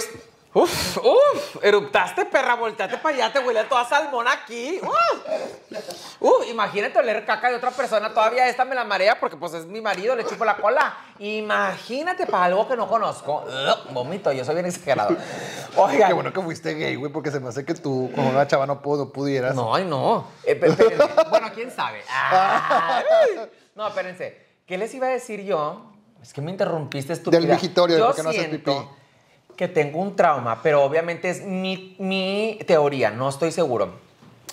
Uf, uf, eruptaste, perra, volteate para allá, te huele toda salmón aquí. Uf, Uf, imagínate oler caca de otra persona, todavía esta me la marea porque pues es mi marido, le chupo la cola. Imagínate para algo que no conozco. Ugh, vomito, yo soy bien exagerado. Oigan. Qué bueno que fuiste gay, güey, porque se me hace que tú, como una chava, no, pudo- no pudieras. No, ay, no. Eh, bueno, quién sabe. Ay. No, espérense. ¿Qué les iba a decir yo? Es que me interrumpiste, estúpida. Del vigitorio, de Yo por qué no siento pipí. Que tengo un trauma, pero obviamente es mi, mi teoría, no estoy seguro.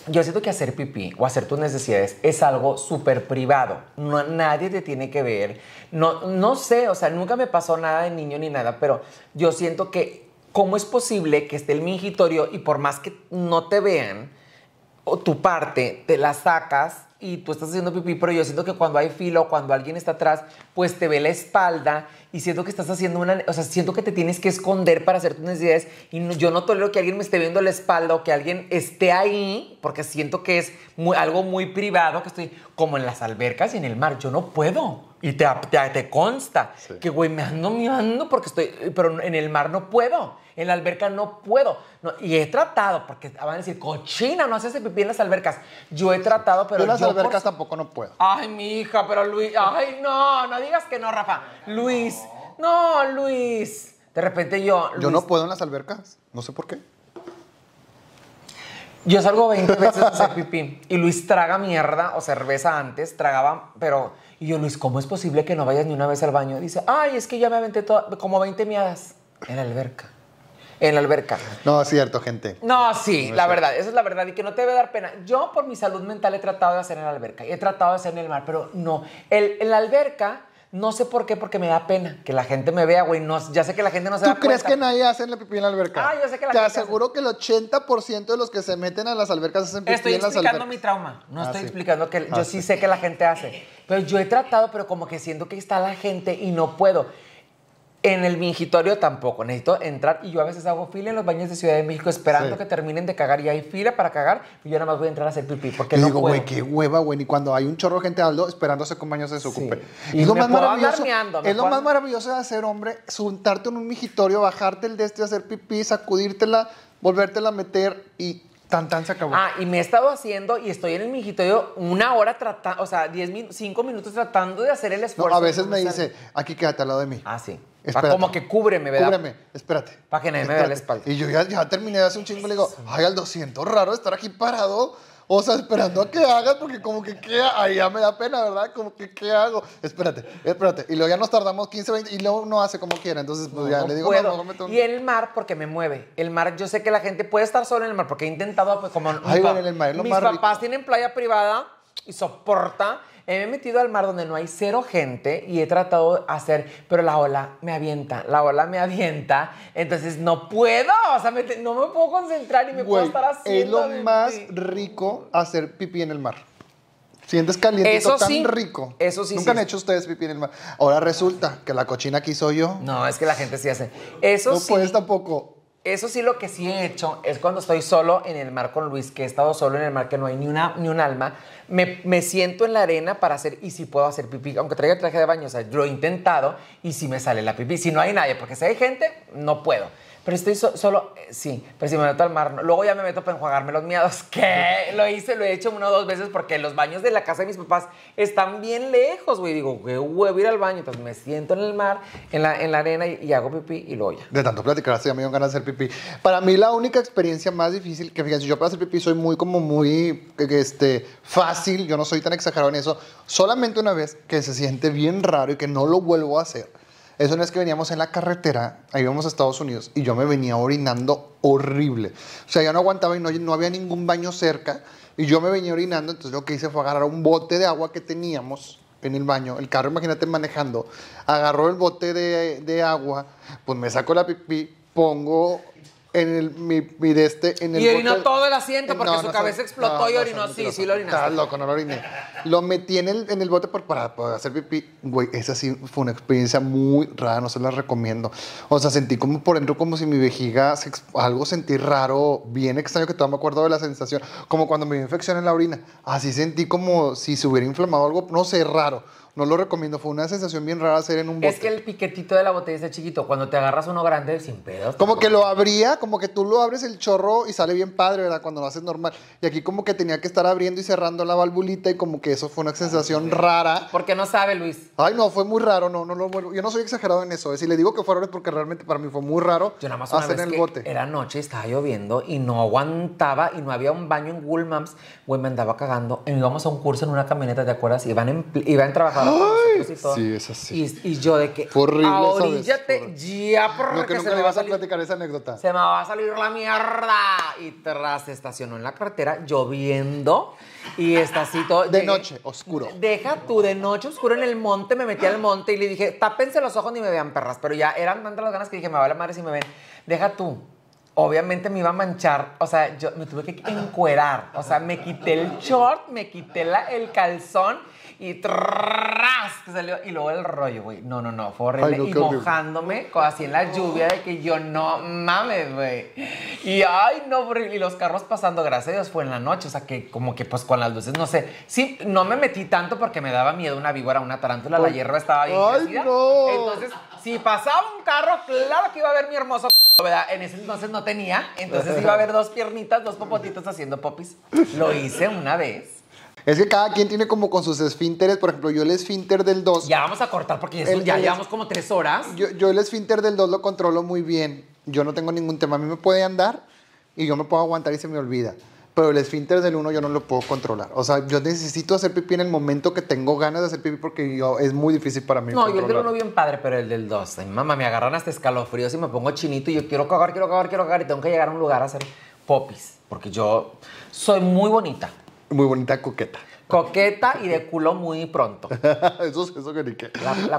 Yo siento que hacer pipí o hacer tus necesidades es algo súper privado. No, nadie te tiene que ver. No, no sé, o sea, nunca me pasó nada de niño ni nada, pero yo siento que, ¿cómo es posible que esté el mingitorio y por más que no te vean, tu parte te la sacas y tú estás haciendo pipí, pero yo siento que cuando hay filo cuando alguien está atrás, pues te ve la espalda y siento que estás haciendo una, o sea, siento que te tienes que esconder para hacer tus necesidades y yo no tolero que alguien me esté viendo la espalda o que alguien esté ahí, porque siento que es algo muy privado, que estoy como en las albercas y en el mar, yo no puedo. Y te, te, te consta que, güey, me ando mirando porque estoy, pero en el mar no puedo. En la alberca no puedo. No, y he tratado, porque van a decir, cochina, no haces pipí en las albercas. Yo he tratado, pero Yo en las yo por- albercas tampoco no puedo. Ay, mi hija, pero Luis, ay, no, no digas que no, Rafa. Luis, no, Luis. De repente yo, Yo no puedo en las albercas. No sé por qué. Yo salgo 20 veces a hacer pipí y Luis traga mierda o cerveza antes, tragaba, pero. Y yo, Luis, ¿cómo es posible que no vayas ni una vez al baño? Dice, ay, es que ya me aventé toda- como 20 miadas en la alberca. En la alberca. No, es cierto, gente. No, sí, No la verdad, esa es la verdad y que no te debe dar pena. Yo, por mi salud mental, he tratado de hacer en la alberca y he tratado de hacer en el mar, pero no. El, en la alberca, no sé por qué, porque me da pena que la gente me vea, güey. No, ya sé que la gente no se da ¿Tú crees cuenta. que nadie hace el pipí en la alberca? Ah, yo sé que la Te gente hace. aseguro que el 80% de los que se meten a las albercas hacen pipí Estoy en las explicando albercas. mi trauma. No Ah, estoy sí. explicando que Ah, yo sí. sí sé que la gente hace. Pero yo he tratado, pero como que siento que está la gente y no puedo. En el mingitorio tampoco. Necesito entrar y yo a veces hago fila en los baños de Ciudad de México esperando Sí. que terminen de cagar y hay fila para cagar y yo nada más voy a entrar a hacer pipí porque Y no digo, güey, qué hueva, güey. Y cuando hay un chorro de gente Aldo esperándose con baños se desocupe. Y Es lo más maravilloso. meando, me es lo más maravilloso de hacer, hombre, juntarte en un migitorio, bajarte el de este, hacer pipí, sacudírtela, volvértela a meter y tan tan se acabó. Ah, y me he estado haciendo y estoy en el mingitorio una hora tratando, o sea, 10 min 5 minutos tratando de hacer el No, esfuerzo. a veces No me dice, aquí quédate al lado de mí. Ah, sí. Espérate. Como que cúbreme, ¿verdad? Cúbreme, espérate. Pa' que nadie me vea la espalda. Y yo ya, ya terminé de hacer un chingo y le digo, ay, Aldo, siento raro estar aquí parado. O sea, esperando a que hagas, porque como que queda, ahí ya me da pena, ¿verdad? Como que, ¿qué hago? Espérate, espérate. Y luego ya nos tardamos 15, 20, y luego no hace como quiera. Entonces, pues ya No le digo, puedo. no, mejor me tengo- Y el mar, porque me mueve. El mar, yo sé que la gente puede estar solo en el mar, porque he intentado, pues, como. Ay, bueno, en el mar es lo mis más rico. papás tienen playa privada y soporta. Me he metido al mar donde no hay cero gente y he tratado de hacer, pero la ola me avienta, la ola me avienta, entonces no puedo, o sea, me no me puedo concentrar y me puedo estar es haciendo. lo de- más rico hacer pipí en el mar. Sientes caliente Eso tan sí, rico. eso sí, Nunca sí. han hecho ustedes pipí en el mar. Ahora resulta que la cochina aquí soy yo. No, es que la gente sí hace. Eso No sí. puedes tampoco. Eso sí, lo que sí he hecho es cuando estoy solo en el mar con Luis, que he estado solo en el mar, que no hay ni, una, ni un alma, me, me siento en la arena para hacer, y si puedo hacer pipí, aunque traiga traje de baño, o sea, lo he intentado y si me sale la pipí. Si no hay nadie, porque si hay gente, no puedo. Pero estoy so- solo, eh, sí, pero si me meto al mar, luego ya me meto para enjuagarme los miados, (laughs) que lo hice, lo he hecho una o dos veces porque los baños de la casa de mis papás están bien lejos, güey. Digo, qué huevo ir al baño, entonces me siento en el mar, en la, en la arena y, hago pipí y luego ya. De tanto platicar, hasta ya me dio ganas de hacer pipí. Para mí la única experiencia más difícil, que fíjense, yo para hacer pipí soy muy como muy este, fácil, yo no soy tan exagerado en eso. Solamente una vez que se siente bien raro y que no lo vuelvo a hacer, Es una vez que veníamos en la carretera, ahí íbamos a Estados Unidos, y yo me venía orinando horrible. O sea, ya no aguantaba y no, no había ningún baño cerca, y yo me venía orinando, entonces lo que hice fue agarrar un bote de agua que teníamos en el baño, el carro, imagínate manejando, agarró el bote de, de agua, pues me saco la pipí, pongo en el, mi, mi de este, en el Y orinó bote- todo el asiento porque No, su no, cabeza no, explotó no, y orinó. Sí, sí lo. Estás loco, no lo oriné. Lo metí en el, en el bote por- para poder hacer pipí. Güey, esa sí fue una experiencia muy rara, no se la recomiendo. O sea, sentí como por dentro como si mi vejiga, se algo sentí raro, bien extraño, que todavía me acuerdo de la sensación. Como cuando me dio infección en la orina. Así sentí como si se hubiera inflamado algo, no sé, raro. No lo recomiendo, fue una sensación bien rara hacer en un bote. Es que el piquetito de la botella está chiquito. Cuando te agarras uno grande, sin pedos. Como que lo abría, como que tú lo abres el chorro y sale bien padre, ¿verdad? Cuando lo haces normal. Y aquí como que tenía que estar abriendo y cerrando la valvulita y como que eso fue una sensación rara. Porque no sabe, Luis. Ay, no, fue muy raro, no, no lo vuelvo. Yo no soy exagerado en eso. ¿eh? Si le digo que fue raro es porque realmente para mí fue muy raro Yo nada más hacer en el bote. era noche, estaba lloviendo y no aguantaba y no había un baño en Woolmams. Güey, me andaba cagando. Y íbamos a un curso en una camioneta, ¿te acuerdas? Iban, en, iban trabajadores sí, es así. Y, y yo de que... Fue horrible esa vez, Oríllate fue ya No, porque que se nunca me va vas a salir... platicar esa anécdota. Se me va a salir la mierda. Y tras se estacionó en la carretera lloviendo y está así todo. De llegué- noche, oscuro. Deja tú, de noche oscuro en el monte. Me metí al monte y le dije, tápense los ojos ni me vean perras. Pero ya eran tantas las ganas que dije, me vale madre si me ven. Deja tú. Obviamente me iba a manchar, o sea, yo me tuve que encuerar, o sea, me quité el short, me quité la- el calzón y tras que salió y luego el rollo, güey. No, no, no, fue horrible Ay, no, y mojándome así en la lluvia de que yo no mames, güey. Y ay, no, horrible. y los carros pasando, gracias a Dios, fue en la noche, o sea, que como que pues con las luces, no sé. Sí, no me metí tanto porque me daba miedo una víbora, una tarántula, la hierba estaba bien Ay, crecida. no. Entonces, si pasaba un carro, claro que iba a ver mi hermoso ¿verdad? En ese entonces no tenía, entonces iba a ver dos piernitas, dos popotitos haciendo popis. Lo hice una vez. Es que cada quien tiene como con sus esfínteres. Por ejemplo, yo el esfínter del 2. Ya vamos a cortar porque ya, El- ya el- llevamos como tres horas. Yo, yo el esfínter del 2 lo controlo muy bien. Yo no tengo ningún tema. A mí me puede andar y yo me puedo aguantar y se me olvida. Pero el esfínter del 1 yo no lo puedo controlar. O sea, yo necesito hacer pipí en el momento que tengo ganas de hacer pipí porque yo, es muy difícil para mí. No, yo el del controlar. uno bien padre, pero el del dos. Ay, mamá, me agarran hasta escalofríos y me pongo chinito y yo quiero cagar, quiero cagar, quiero cagar y tengo que llegar a un lugar a hacer popis. Porque yo soy muy bonita, Muy bonita coqueta. coqueta y de culo muy pronto. (laughs) eso, eso que ni qué.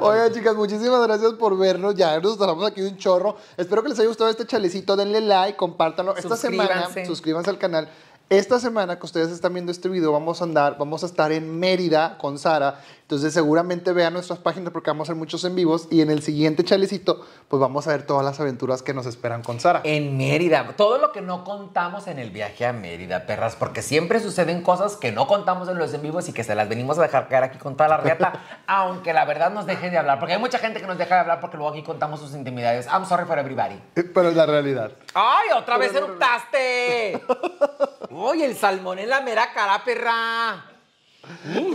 Oigan, chicas, muchísimas gracias por vernos. Ya nos estamos aquí un chorro. Espero que les haya gustado este chalecito. Denle like, compártanlo. Esta semana, suscríbanse al canal. Esta semana que ustedes están viendo este video, vamos a andar, vamos a estar en Mérida con Sara. Entonces, seguramente vean nuestras páginas porque vamos a hacer muchos en vivos. Y en el siguiente chalecito, pues vamos a ver todas las aventuras que nos esperan con Sara. En Mérida, todo lo que no contamos en el viaje a Mérida, perras, porque siempre suceden cosas que no contamos en los en vivos y que se las venimos a dejar caer aquí con toda la riata, (laughs) aunque la verdad nos deje de hablar, porque hay mucha gente que nos deja de hablar porque luego aquí contamos sus intimidades. I'm sorry for everybody. Pero es la realidad. ¡Ay, otra vez Pero no. eructaste! ¡Uy, el salmón en la mera cara, perra!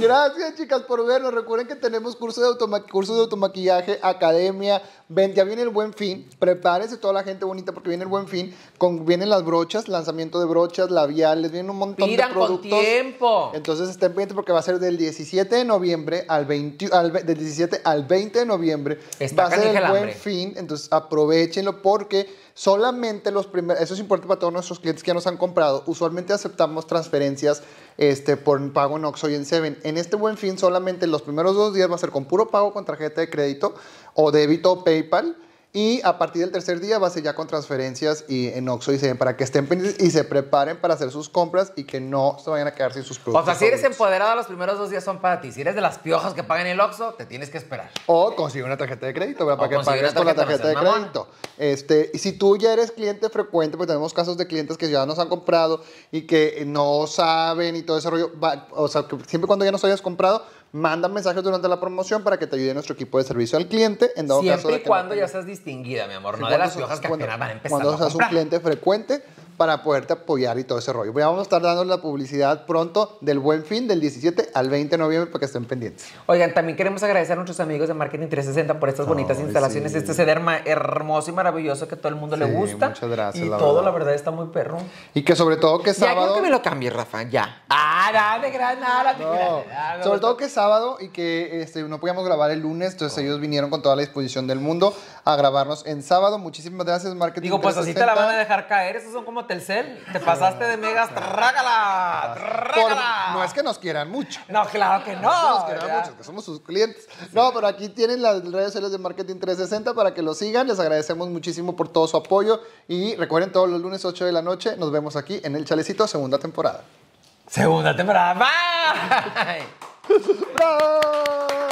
Gracias, chicas, por vernos. Recuerden que tenemos curso de, automa curso de automaquillaje, academia. Ven, ya viene el buen fin. Prepárense toda la gente bonita porque viene el buen fin. Con, vienen las brochas, lanzamiento de brochas, labiales, vienen un montón Pidan de con productos. tiempo. Entonces estén pendientes porque va a ser del 17 de noviembre al 20, al, ve- del 17 al 20 de noviembre. Está va a ser el el buen hambre. fin. Entonces aprovechenlo porque solamente los primeros, eso es importante para todos nuestros clientes que ya nos han comprado. Usualmente aceptamos transferencias este, por pago en Oxxo y en Seven. En este buen fin solamente los primeros dos días va a ser con puro pago con tarjeta de crédito o débito o PayPal. Y a partir del tercer día va a ser ya con transferencias y en Oxxo y Seven para que estén pendientes y se preparen para hacer sus compras y que no se vayan a quedar sin sus O productos. sea, si eres favoritos. empoderada, los primeros dos días son para ti. Si eres de las piojas que pagan el Oxxo, te tienes que esperar. O consigue una tarjeta de crédito, ¿verdad? O Para que pagues con la tarjeta, de crédito. Este, y si tú ya eres cliente frecuente, pues tenemos casos de clientes que ya nos han comprado y que no saben y todo ese rollo. va- o sea, que siempre cuando ya nos hayas comprado, manda mensajes durante la promoción para que te ayude nuestro equipo de servicio al cliente. En dado caso Siempre de y cuando no ya seas distinguida, mi amor. No de las cuando piojas que cuando- apenas van empezando Cuando a seas un cliente frecuente, para poderte apoyar y todo ese rollo. Ya vamos a estar dando la publicidad pronto del Buen Fin del 17 al 20 de noviembre para que estén pendientes. Oigan, también queremos agradecer a nuestros amigos de Marketing 360 por estas bonitas Ay, instalaciones, sí. este ceder hermoso y maravilloso que todo el mundo le Sí, gusta. muchas gracias, Y la todo, verdad. la verdad, está muy perro. Y que sobre todo que Ya quiero sábado... que me lo cambies, Rafa, ya. Ah, nada, de gran, nada, No, gran. Sobre todo que es sábado y que este, no podíamos grabar el lunes, entonces ellos vinieron con toda la disposición del mundo a grabarnos en sábado. Muchísimas gracias, Marketing Digo, pues así te la 360. van a dejar caer. Esos son como Telcel. Te pasaste de megas. ¡Trágala! Por- ¡Trágala! no es que nos quieran mucho. No, claro que no. nos quieran ¿verdad? mucho, que somos sus clientes. No, pero aquí tienen las redes sociales de Marketing 360 para que lo sigan. Les agradecemos muchísimo por todo su apoyo. Y recuerden, todos los lunes 8 de la noche nos vemos aquí en El Chalecito, segunda temporada. Segunda temporada. Bye. (laughs) ¡Bravo!